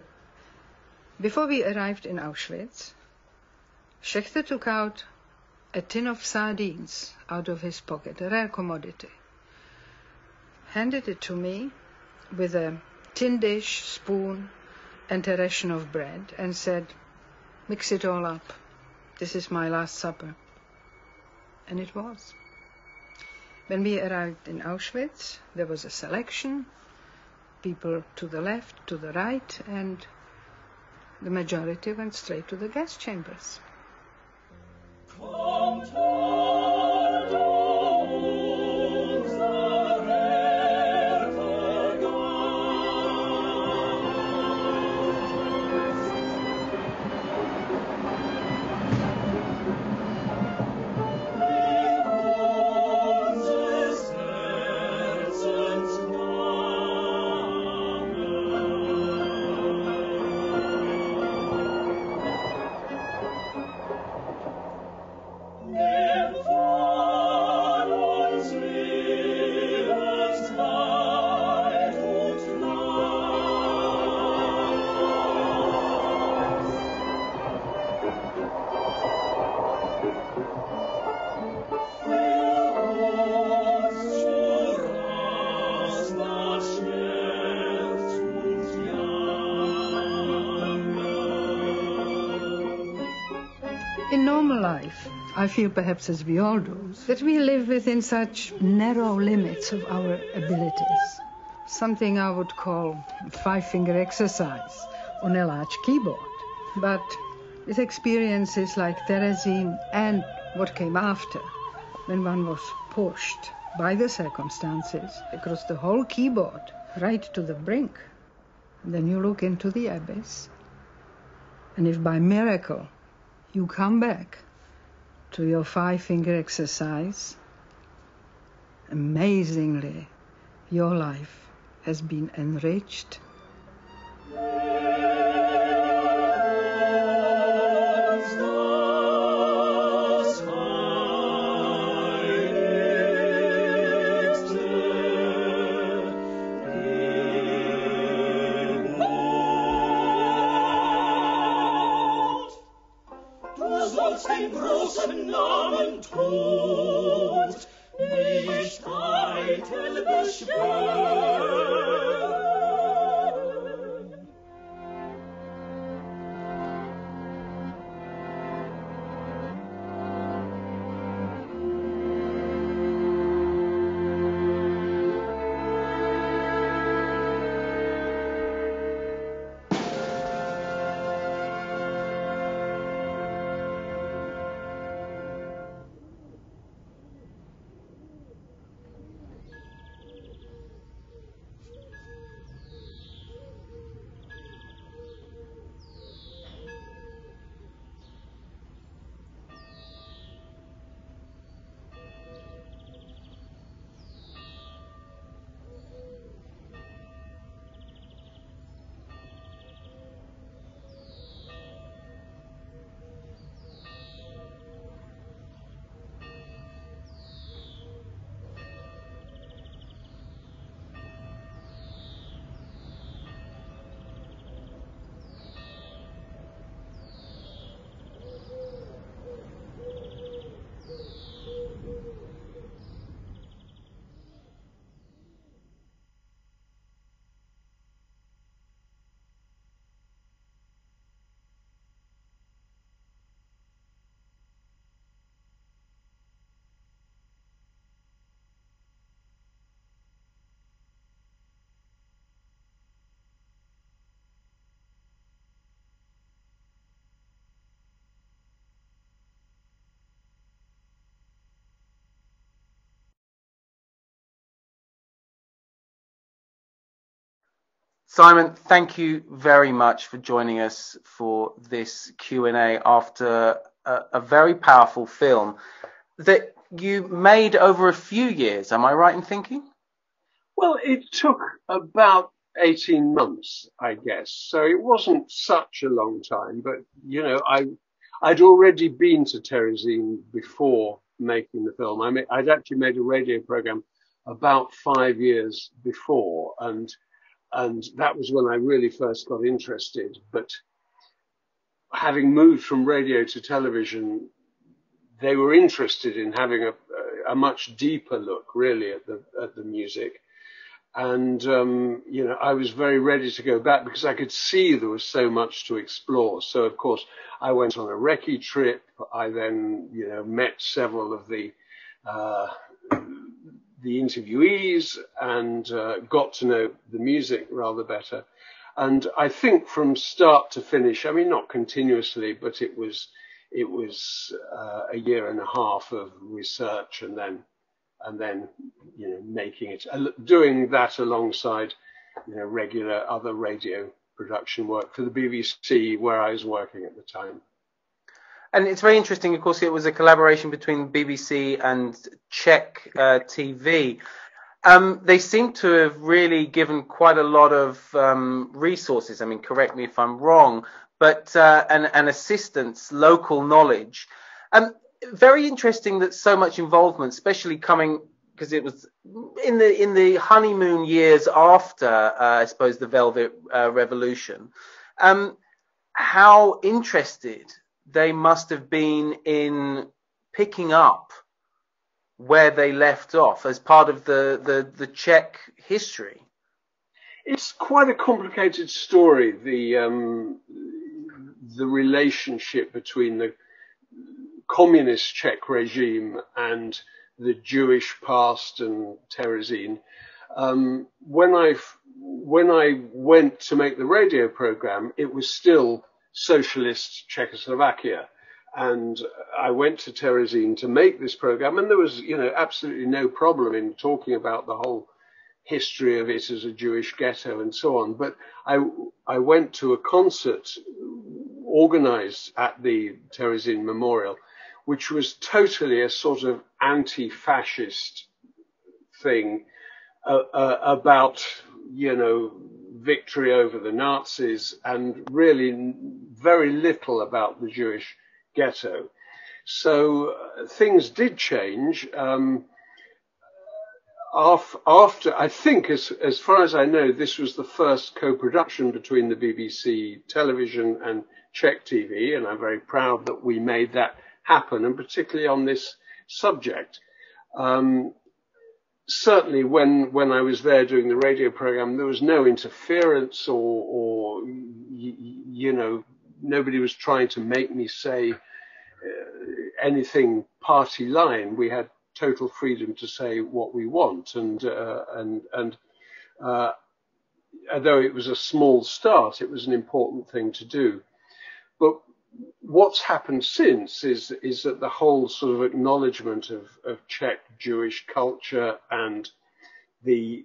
[SPEAKER 2] Before we arrived in Auschwitz, Schechter took out a tin of sardines out of his pocket, a rare commodity, handed it to me with a tin dish, spoon, and a ration of bread, and said, Mix it all up. This is my last supper. And it was. When we arrived in Auschwitz, there was a selection people to the left, to the right, and the majority went straight to the gas chambers. In I feel perhaps as we all do, that we live within such narrow limits of our abilities. Something I would call five finger exercise on a large keyboard. But with experiences like Terezin and what came after, when one was pushed by the circumstances across the whole keyboard right to the brink, then you look into the abyss. And if by miracle you come back to your five finger exercise, amazingly, your life has been enriched.
[SPEAKER 17] großem Namen tut, nicht eitel beschwört.
[SPEAKER 19] Simon, thank you very much for joining us for this Q&A after a, a very powerful film that you made over a few years. Am I right in thinking?
[SPEAKER 1] Well, it took about 18 months, I guess. So it wasn't such a long time, but you know, I, I'd already been to Terezin before making the film. I made, I'd actually made a radio program about five years before and, and that was when I really first got interested. But having moved from radio to television, they were interested in having a, a much deeper look really at the, at the music and um, you know I was very ready to go back because I could see there was so much to explore. So of course I went on a recce trip. I then you know met several of the uh, the interviewees and uh, got to know the music rather better. And I think from start to finish, I mean not continuously, but it was it was uh, a year and a half of research and then and then you know making it doing that alongside you know regular other radio production work for the BBC where I was working at the time.
[SPEAKER 19] And it's very interesting, of course, it was a collaboration between BBC and Czech uh, TV. Um, they seem to have really given quite a lot of um, resources. I mean, correct me if I'm wrong, but uh, and, assistance, local knowledge. Um, very interesting that so much involvement, especially coming because it was in the in the honeymoon years after, uh, I suppose, the Velvet uh, Revolution. Um, how interested they must have been in picking up where they left off as part of the, the, the Czech history.
[SPEAKER 1] It's quite a complicated story. The um, the relationship between the communist Czech regime and the Jewish past and Terezin. Um, when I when I went to make the radio program, it was still socialist Czechoslovakia, and I went to Terezin to make this program, and there was you know absolutely no problem in talking about the whole history of it as a Jewish ghetto and so on. But I I went to a concert organized at the Terezin Memorial which was totally a sort of anti-fascist thing uh, uh, about, you know, victory over the Nazis and really very little about the Jewish ghetto. So uh, things did change. Um, after, I think, as, as far as I know, this was the first co-production between the BBC television and Czech TV, and I'm very proud that we made that happen, and particularly on this subject. Um, certainly, when when I was there doing the radio program, there was no interference, or, or you know, nobody was trying to make me say uh, anything party line. We had total freedom to say what we want, and uh, and and. Uh, although it was a small start, it was an important thing to do. But what's happened since is is that the whole sort of acknowledgement of, of Czech Jewish culture and the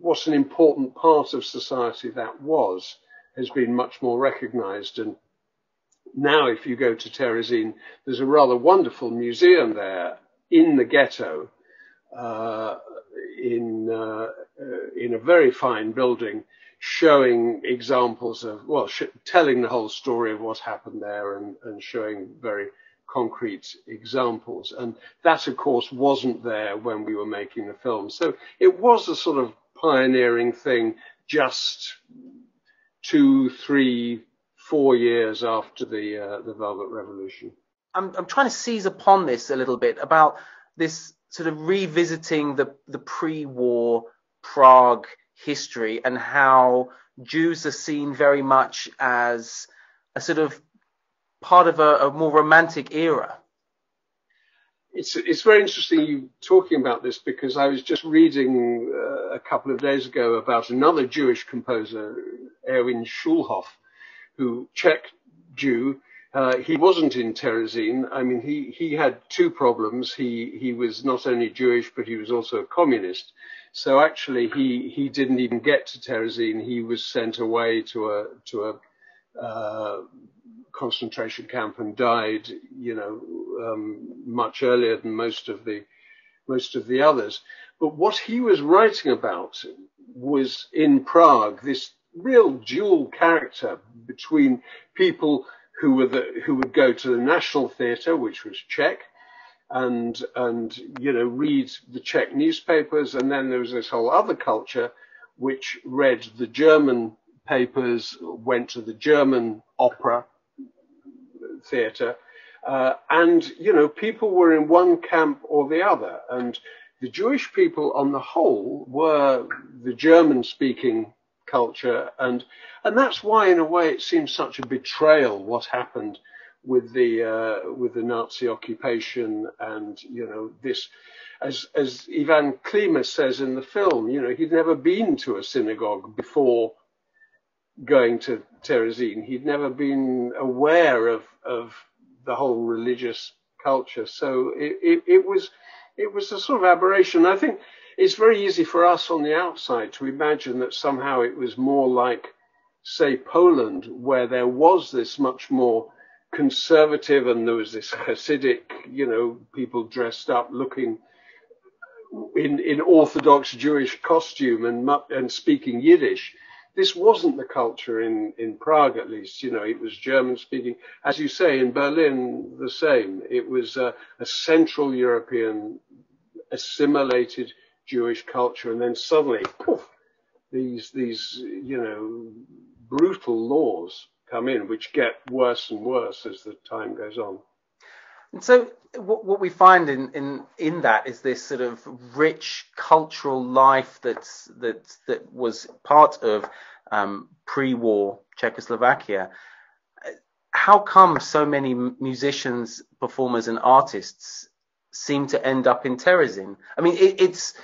[SPEAKER 1] what's an important part of society that was has been much more recognized. And now if you go to Terezin there's a rather wonderful museum there in the ghetto uh, in uh, uh in a very fine building showing examples of, well, sh- telling the whole story of what happened there and, and showing very concrete examples. And that, of course, wasn't there when we were making the film. So it was a sort of pioneering thing just two, three, four years after the, uh, the Velvet Revolution.
[SPEAKER 19] I'm, I'm trying to seize upon this a little bit about this sort of revisiting the, the pre-war Prague history and how Jews are seen very much as a sort of part of a, a more romantic era.
[SPEAKER 1] It's it's very interesting you talking about this because I was just reading uh, a couple of days ago about another Jewish composer, Erwin Schulhoff, who Czech Jew, Uh, he wasn't in Terezin. I mean, he, he had two problems. He, he was not only Jewish, but he was also a communist. So actually, he, he didn't even get to Terezin. He was sent away to a, to a, uh, concentration camp and died, you know, um, much earlier than most of the, most of the others. But what he was writing about was in Prague, this real dual character between people who were the, who would go to the National Theatre, which was Czech, and and you know read the Czech newspapers, and then there was this whole other culture which read the German papers, went to the German opera theatre, uh, and you know people were in one camp or the other, and the Jewish people on the whole were the German-speaking culture, and and that's why, in a way, it seems such a betrayal what happened with the uh, with the Nazi occupation, and you know this, as as Ivan Klima says in the film, you know he'd never been to a synagogue before going to Terezin. He'd never been aware of of the whole religious culture, so it, it, it was it was a sort of aberration. I think it's very easy for us on the outside to imagine that somehow it was more like, say, Poland, where there was this much more conservative and there was this Hasidic, you know, people dressed up looking in, in Orthodox Jewish costume and, and speaking Yiddish. This wasn't the culture in, in Prague, at least. You know, it was German speaking. As you say, in Berlin, the same. It was a, a Central European assimilated Jewish culture, and then suddenly, poof, these these you know brutal laws come in, which get worse and worse as the time goes on.
[SPEAKER 19] And so, what, what we find in, in in that is this sort of rich cultural life that's that that was part of um, pre-war Czechoslovakia. How come so many musicians, performers, and artists seem to end up in Terezin? I mean, it, it's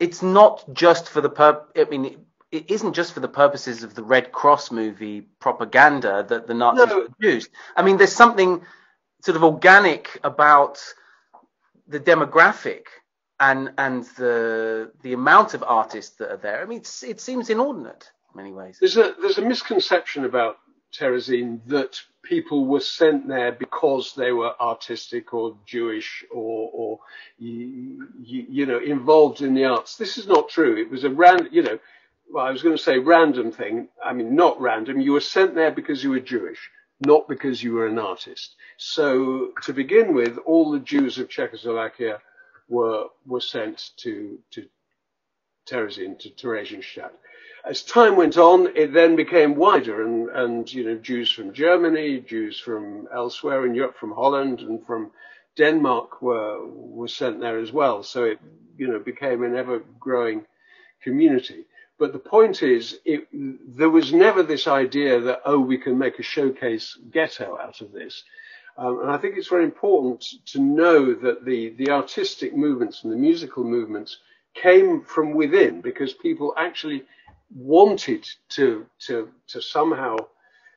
[SPEAKER 19] it's not just for the pur- I mean, it, it isn't just for the purposes of the Red Cross movie propaganda that the Nazis no. used. I mean, there's something sort of organic about the demographic and and the the amount of artists that are there. I mean, it seems inordinate in many ways.
[SPEAKER 1] There's a there's a misconception about Terezin that people were sent there because they were artistic or Jewish or, or you, you, you, know, involved in the arts. This is not true. It was a random, you know, well, I was going to say random thing. I mean, not random. You were sent there because you were Jewish, not because you were an artist. So to begin with, all the Jews of Czechoslovakia were, were sent to, to Terezin, to Theresienstadt as time went on, it then became wider, and, and you know, Jews from Germany, Jews from elsewhere in Europe, from Holland, and from Denmark were were sent there as well. So it you know became an ever growing community. But the point is, it, there was never this idea that oh, we can make a showcase ghetto out of this. Um, and I think it's very important to know that the the artistic movements and the musical movements came from within because people actually wanted to, to, to somehow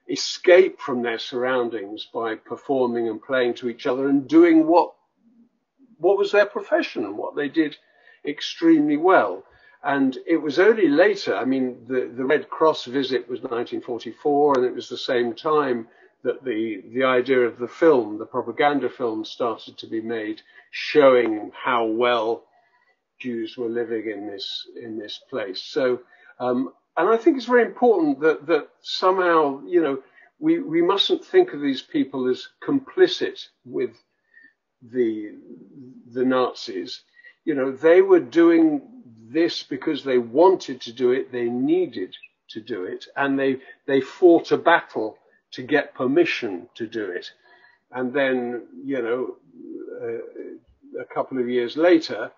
[SPEAKER 1] escape from their surroundings by performing and playing to each other and doing what, what was their profession and what they did extremely well. And it was only later, I mean, the, the Red Cross visit was 1944, and it was the same time that the, the idea of the film, the propaganda film, started to be made, showing how well Jews were living in this, in this place. So um, and I think it's very important that, that somehow, you know, we, we mustn't think of these people as complicit with the, the Nazis. You know, they were doing this because they wanted to do it, they needed to do it, and they, they fought a battle to get permission to do it. And then, you know, uh, a couple of years later,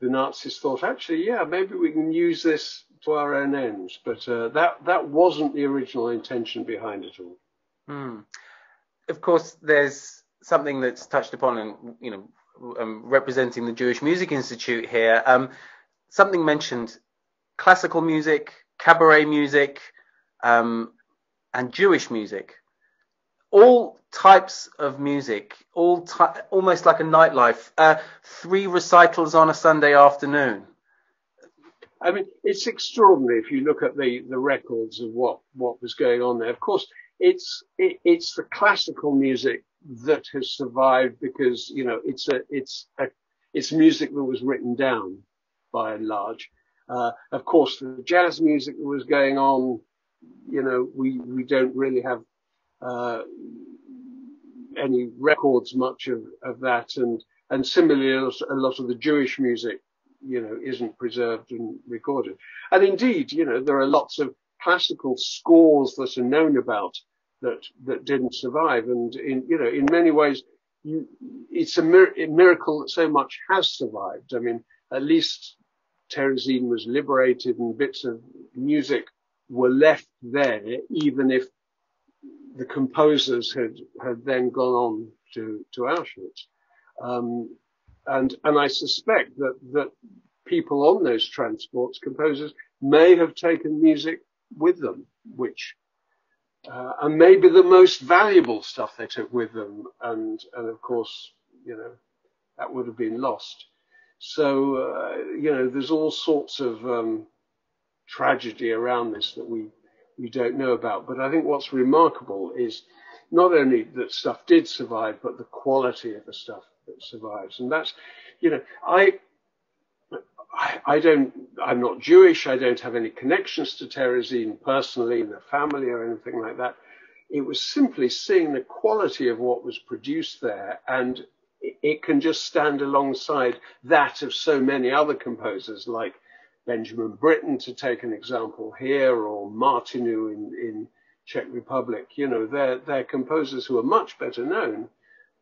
[SPEAKER 1] the Nazis thought, actually, yeah, maybe we can use this to our own ends. But uh, that that wasn't the original intention behind it all.
[SPEAKER 19] Hmm. Of course, there's something that's touched upon, and you know, um, representing the Jewish Music Institute here. Um, something mentioned classical music, cabaret music, um, and Jewish music. All types of music, all ty- almost like a nightlife. Uh, three recitals on a Sunday afternoon.
[SPEAKER 1] I mean, it's extraordinary if you look at the, the records of what, what was going on there. Of course, it's it, it's the classical music that has survived because you know it's a it's a it's music that was written down by and large. Uh, of course, the jazz music that was going on, you know, we we don't really have Uh, any records much of, of that, and and similarly, a lot of the Jewish music, you know, isn't preserved and recorded. And indeed, you know, there are lots of classical scores that are known about that that didn't survive. And in you know, in many ways, you, it's a, mir- a miracle that so much has survived. I mean, at least Terezin was liberated, and bits of music were left there, even if the composers had had then gone on to to Auschwitz. Um, and and I suspect that that people on those transports, composers, may have taken music with them, which uh, and maybe the most valuable stuff they took with them. And, and of course, you know, that would have been lost. So, uh, you know, there's all sorts of um, tragedy around this that we, we don't know about. But I think what's remarkable is not only that stuff did survive, but the quality of the stuff that survives. And that's, you know, I, I, I don't, I'm not Jewish. I don't have any connections to Terezin personally in the family or anything like that. It was simply seeing the quality of what was produced there and it, it can just stand alongside that of so many other composers like Benjamin Britten to take an example here or Martinu in, in Czech Republic. You know, they're, they're composers who are much better known,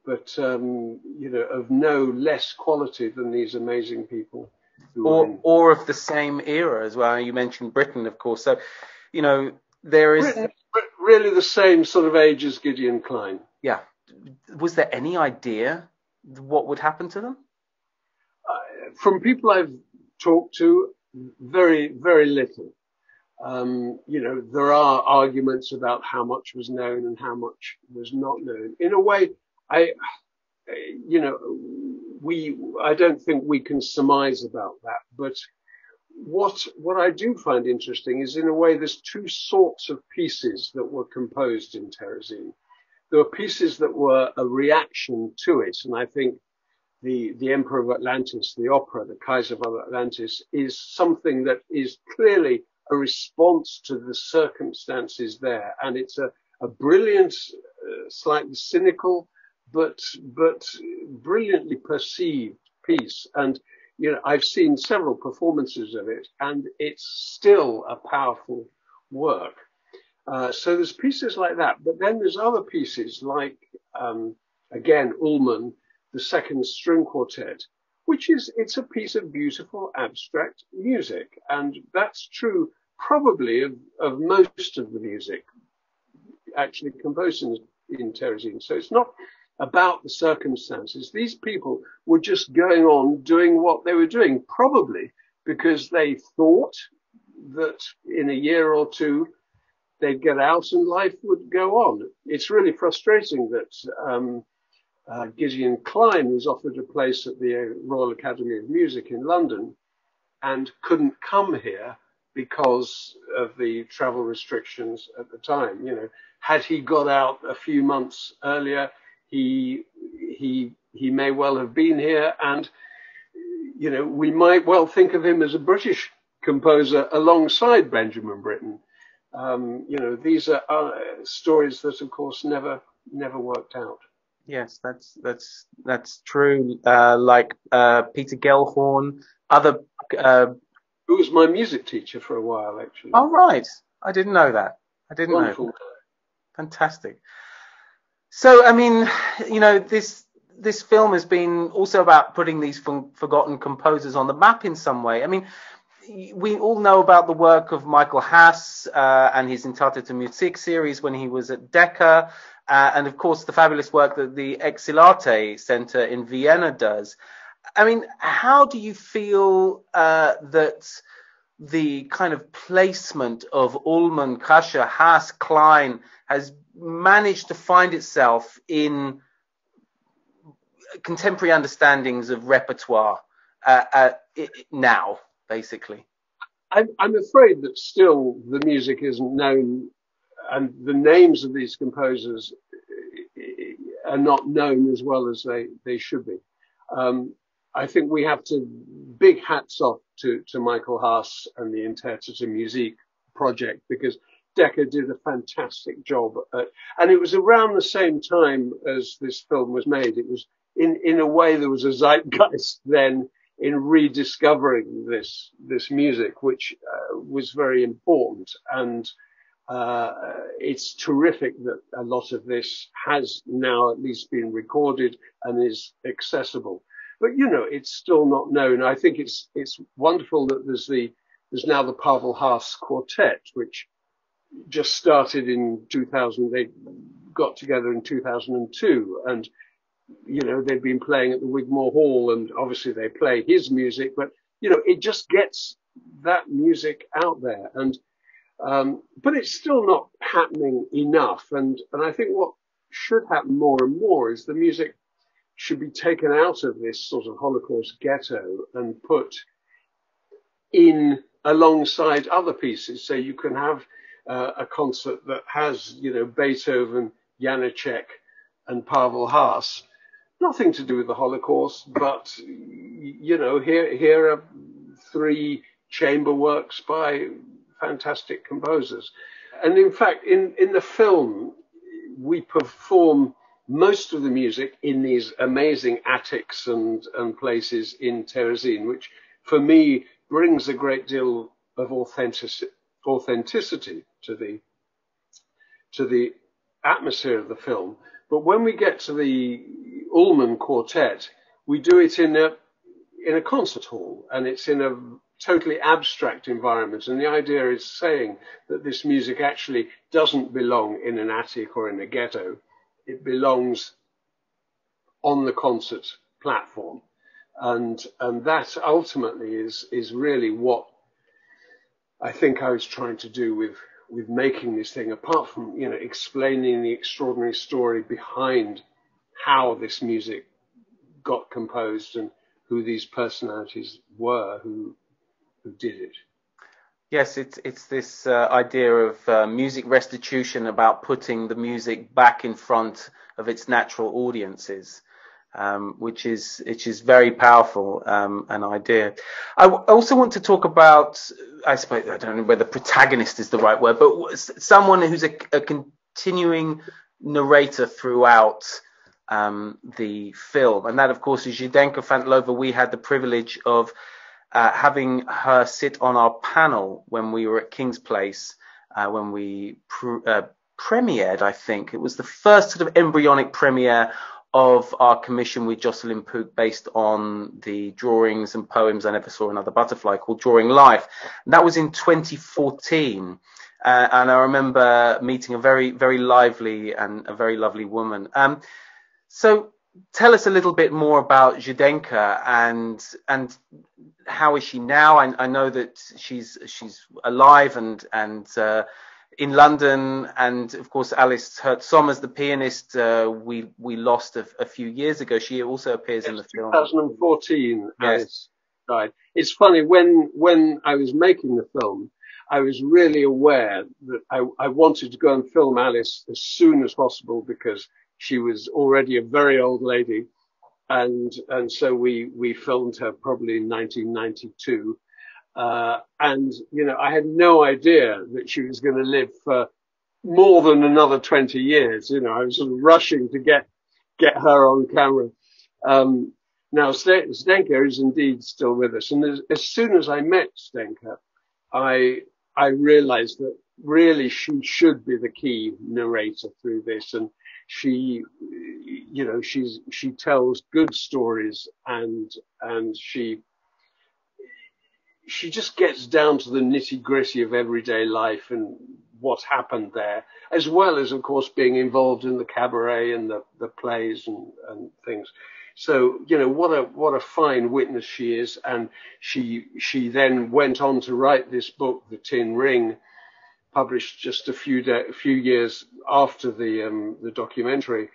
[SPEAKER 1] but, um, you know, of no less quality than these amazing people
[SPEAKER 19] or or of the same era as well. You mentioned Britten, of course. So, you know, there is
[SPEAKER 1] Britten, really the same sort of age as Gideon Klein.
[SPEAKER 19] Yeah. Was there any idea what would happen to them?
[SPEAKER 1] Uh, from people I've talked to, very very little. Um, you know, there are arguments about how much was known and how much was not known. In a way, I, you know, we, I don't think we can surmise about that. But what, what I do find interesting is in a way there's two sorts of pieces that were composed in Terezin. There were pieces that were a reaction to it. And I think the, the Emperor of Atlantis, the opera, the Kaiser of Atlantis is something that is clearly a response to the circumstances there. And it's a, a brilliant, uh, slightly cynical, but but brilliantly perceived piece. And you know, I've seen several performances of it, and it's still a powerful work. Uh, so there's pieces like that, but then there's other pieces like um, again Ullmann, the second string quartet, which is it's a piece of beautiful abstract music, and that's true probably of, of most of the music actually composed in, in Terezin. So it's not about the circumstances. These people were just going on doing what they were doing, probably because they thought that in a year or two they'd get out and life would go on. It's really frustrating that um, uh, Gideon Klein was offered a place at the Royal Academy of Music in London and couldn't come here because of the travel restrictions at the time. You know, had he got out a few months earlier, he he he may well have been here, and you know we might well think of him as a British composer alongside Benjamin Britten. Um, you know, these are uh, stories that, of course, never never worked out.
[SPEAKER 19] Yes, that's that's that's true. Uh, like uh, Peter Gellhorn, other. Uh,
[SPEAKER 1] Who was my music teacher for a while, actually.
[SPEAKER 19] Oh right, I didn't know that. I didn't
[SPEAKER 1] Wonderful.
[SPEAKER 19] know. Fantastic. So, I mean, you know, this this film has been also about putting these forgotten composers on the map in some way. I mean, we all know about the work of Michael Haas uh, and his Entartete Musik series when he was at Decca, uh, and of course the fabulous work that the Exilarte Center in Vienna does. I mean, how do you feel uh, that the kind of placement of Ullmann, Krása, Haas, Klein has managed to find itself in contemporary understandings of repertoire uh, uh, now, basically?
[SPEAKER 1] I'm afraid that still the music isn't known and the names of these composers are not known as well as they, they should be. Um, I think we have to big hats off to, to Michael Haas and the Entartete Musik project because Decca did a fantastic job. At, and it was around the same time as this film was made. It was in, in a way, there was a zeitgeist then in rediscovering this, this music, which uh, was very important. And, uh, it's terrific that a lot of this has now at least been recorded and is accessible. But you know, it's still not known. I think it's it's wonderful that there's the there's now the Pavel Haas Quartet, which just started in 2000. They got together in 2002, and you know they've been playing at the Wigmore Hall, and obviously they play his music. But you know, it just gets that music out there, and um, but it's still not happening enough. And and I think what should happen more and more is the music should be taken out of this sort of Holocaust ghetto and put in alongside other pieces. So you can have uh, a concert that has, you know, Beethoven, Janacek, and Pavel Haas. Nothing to do with the Holocaust, but, you know, here, here are three chamber works by fantastic composers. And in fact, in, in the film, we perform most of the music in these amazing attics and, and places in Terezin, which for me brings a great deal of authenticity, authenticity to the to the atmosphere of the film. But when we get to the Ullmann Quartet, we do it in a in a concert hall, and it's in a totally abstract environment. And the idea is saying that this music actually doesn't belong in an attic or in a ghetto it belongs on the concert platform. And, and that ultimately is, is really what I think I was trying to do with, with making this thing, apart from, you know, explaining the extraordinary story behind how this music got composed and who these personalities were who, who did it.
[SPEAKER 19] Yes, it's it's this uh, idea of uh, music restitution about putting the music back in front of its natural audiences, um, which is which is very powerful um, an idea. I w- also want to talk about I suppose I don't know whether protagonist is the right word, but someone who's a, a continuing narrator throughout um, the film, and that of course is Zdenka Fantlova. We had the privilege of uh, having her sit on our panel when we were at King's Place, uh, when we pr- uh, premiered, I think. It was the first sort of embryonic premiere of our commission with Jocelyn Pook based on the drawings and poems I Never Saw Another Butterfly called Drawing Life. And that was in 2014. Uh, and I remember meeting a very, very lively and a very lovely woman. Um, so tell us a little bit more about Zdenka and and how is she now? I, I know that she's she's alive and and uh, in London, and of course Alice Herz-Sommers, the pianist, uh, we we lost a, a, few years ago. She also appears
[SPEAKER 1] yes,
[SPEAKER 19] in the film.
[SPEAKER 1] 2014, yes. Died. It's funny when when I was making the film, I was really aware that I, I wanted to go and film Alice as soon as possible because she was already a very old lady. And, and so we, we filmed her probably in 1992. Uh, and, you know, I had no idea that she was going to live for more than another 20 years. You know, I was sort of rushing to get, get her on camera. Um, now Zdenka is indeed still with us. And as, as soon as I met Zdenka, I, I realized that really she should be the key narrator through this. And she, you know, she's, she tells good stories and, and she, she just gets down to the nitty gritty of everyday life and what happened there, as well as, of course, being involved in the cabaret and the, the plays and, and things. So you know what a what a fine witness she is, and she she then went on to write this book, The Tin Ring, published just a few de- a few years after the um, the documentary,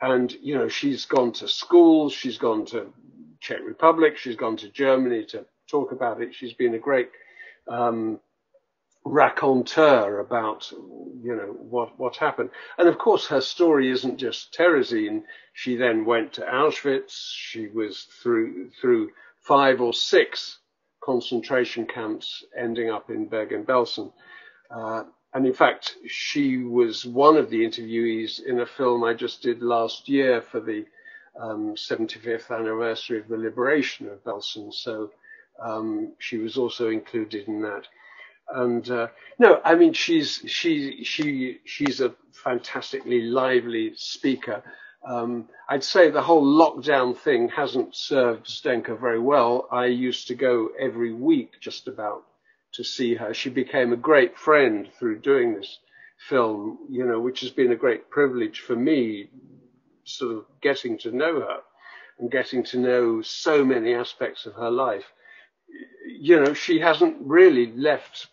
[SPEAKER 1] and you know she's gone to schools, she's gone to Czech Republic, she's gone to Germany to talk about it. She's been a great um, raconteur about you know what what happened. And of course her story isn't just Terezín she then went to Auschwitz. She was through through five or six concentration camps ending up in Bergen-Belsen uh, and in fact she was one of the interviewees in a film I just did last year for the um, 75th anniversary of the liberation of Belsen so um, she was also included in that and uh, no, I mean she's she she she's a fantastically lively speaker. Um, I'd say the whole lockdown thing hasn't served Zdenka very well. I used to go every week just about to see her. She became a great friend through doing this film, you know, which has been a great privilege for me, sort of getting to know her and getting to know so many aspects of her life. You know, she hasn't really left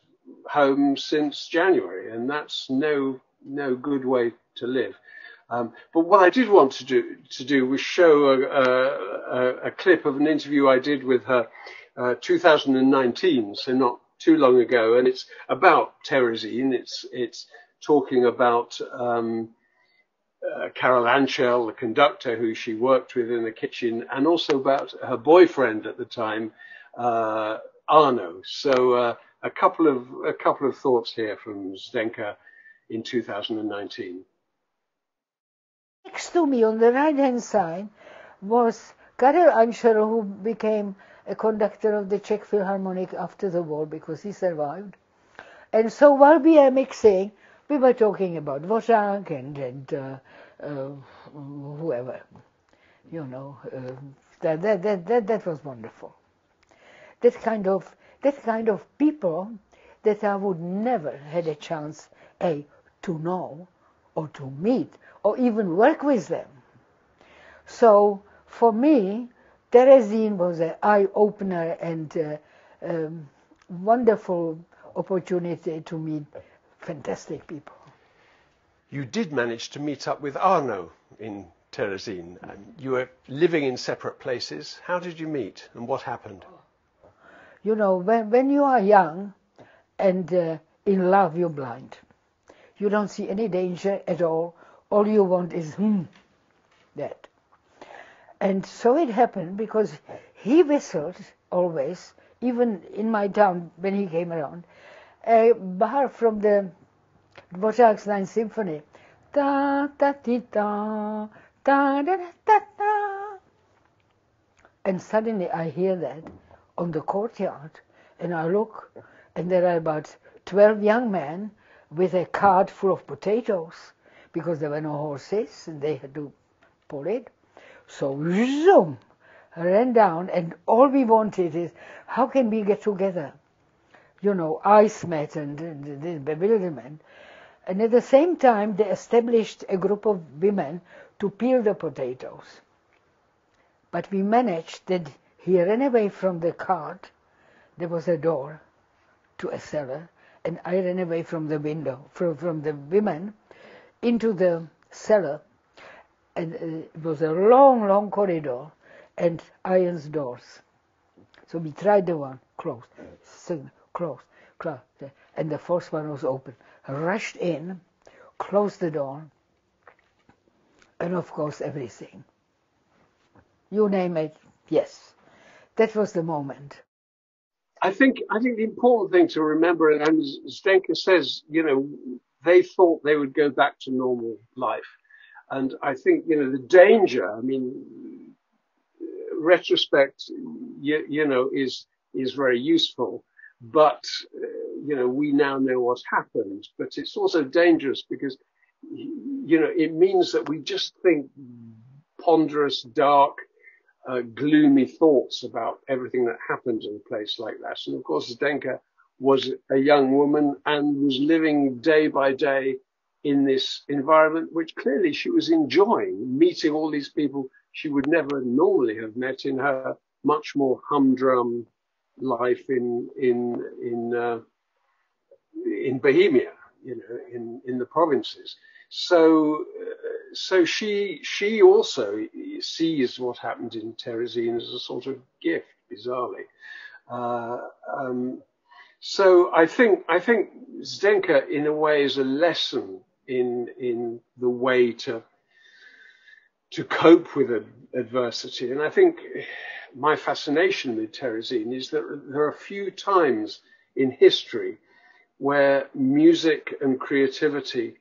[SPEAKER 1] home since January, and that's no no good way to live. Um, but what I did want to do to do was show a, a, a clip of an interview I did with her, uh, 2019, so not too long ago, and it's about Terezín. It's it's talking about um, uh, Karel Ančerl, the conductor who she worked with in the kitchen, and also about her boyfriend at the time, uh, Arno. So uh, a couple of a couple of thoughts here from Zdenka in 2019.
[SPEAKER 20] Next to me on the right hand side was Karel Ančerl, who became a conductor of the Czech Philharmonic after the war because he survived. And so while we are mixing, we were talking about Dvořák and, and uh, uh, whoever, you know. Uh, that, that, that, that, that was wonderful. That kind of that kind of people that I would never had a chance, A, to know or to meet or even work with them. So for me, Terezín was an eye-opener and uh, um, wonderful opportunity to meet fantastic people.
[SPEAKER 1] You did manage to meet up with Arno in Terezín. You were living in separate places. How did you meet and what happened?
[SPEAKER 20] You know, when, when you are young and uh, in love, you're blind. You don't see any danger at all. All you want is, hmm, that. And so it happened because he whistled always, even in my town when he came around, a bar from the Dvořák's Ninth Symphony. Ta ta ti ta ta da da ta. And suddenly I hear that, on the courtyard and I look and there are about 12 young men with a cart full of potatoes because there were no horses and they had to pull it. So zoom, ran down and all we wanted is how can we get together? You know, eyes met and, and this bewilderment. And at the same time, they established a group of women to peel the potatoes. But we managed that he ran away from the cart. There was a door to a cellar, and I ran away from the window, from, from the women, into the cellar. And uh, it was a long, long corridor and iron doors. So we tried the one, closed, closed, closed, and the first one was open. rushed in, closed the door, and of course everything. You name it, yes that was the moment.
[SPEAKER 1] I think I think the important thing to remember, and Zdenka says, you know, they thought they would go back to normal life, and I think you know the danger. I mean, retrospect, you, you know, is is very useful, but uh, you know we now know what's happened. But it's also dangerous because you know it means that we just think ponderous, dark uh, gloomy thoughts about everything that happened in a place like that. And of course, Zdenka was a young woman and was living day by day in this environment, which clearly she was enjoying, meeting all these people she would never normally have met in her much more humdrum life in in in uh, in Bohemia, you know, in in the provinces. So uh, so she she also sees what happened in Terezin as a sort of gift, bizarrely. Uh, um, so I think I think Zdenka in a way is a lesson in in the way to to cope with adversity, and I think my fascination with Terezin is that there are few times in history where music and creativity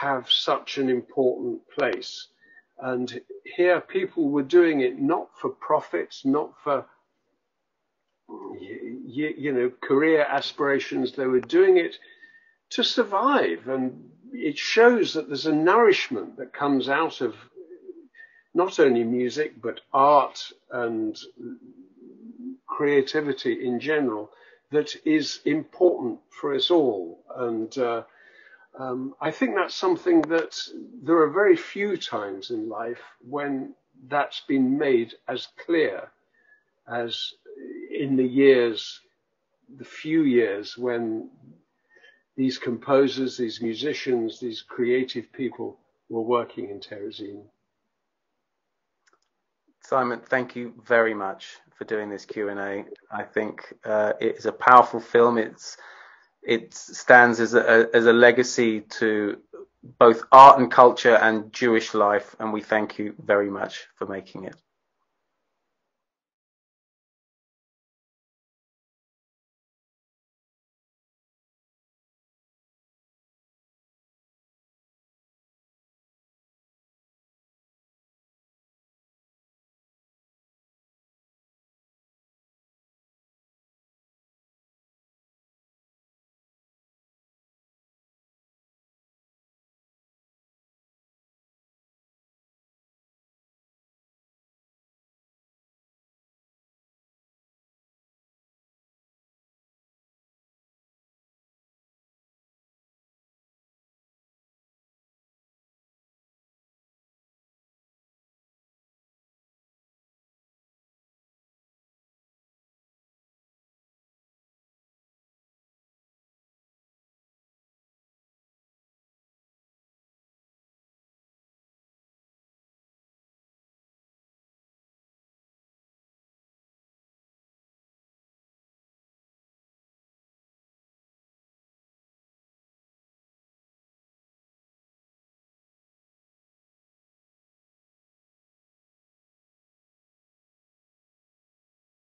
[SPEAKER 1] have such an important place. And here people were doing it not for profits, not for you, you know career aspirations. They were doing it to survive, and it shows that there's a nourishment that comes out of not only music but art and creativity in general that is important for us all. And uh, um, I think that's something that there are very few times in life when that's been made as clear as in the years, the few years when these composers, these musicians, these creative people were working in Terezin.
[SPEAKER 19] Simon, thank you very much for doing this Q&A. I think uh, it is a powerful film. It's it stands as a, as a legacy to both art and culture and Jewish life, and we thank you very much for making it.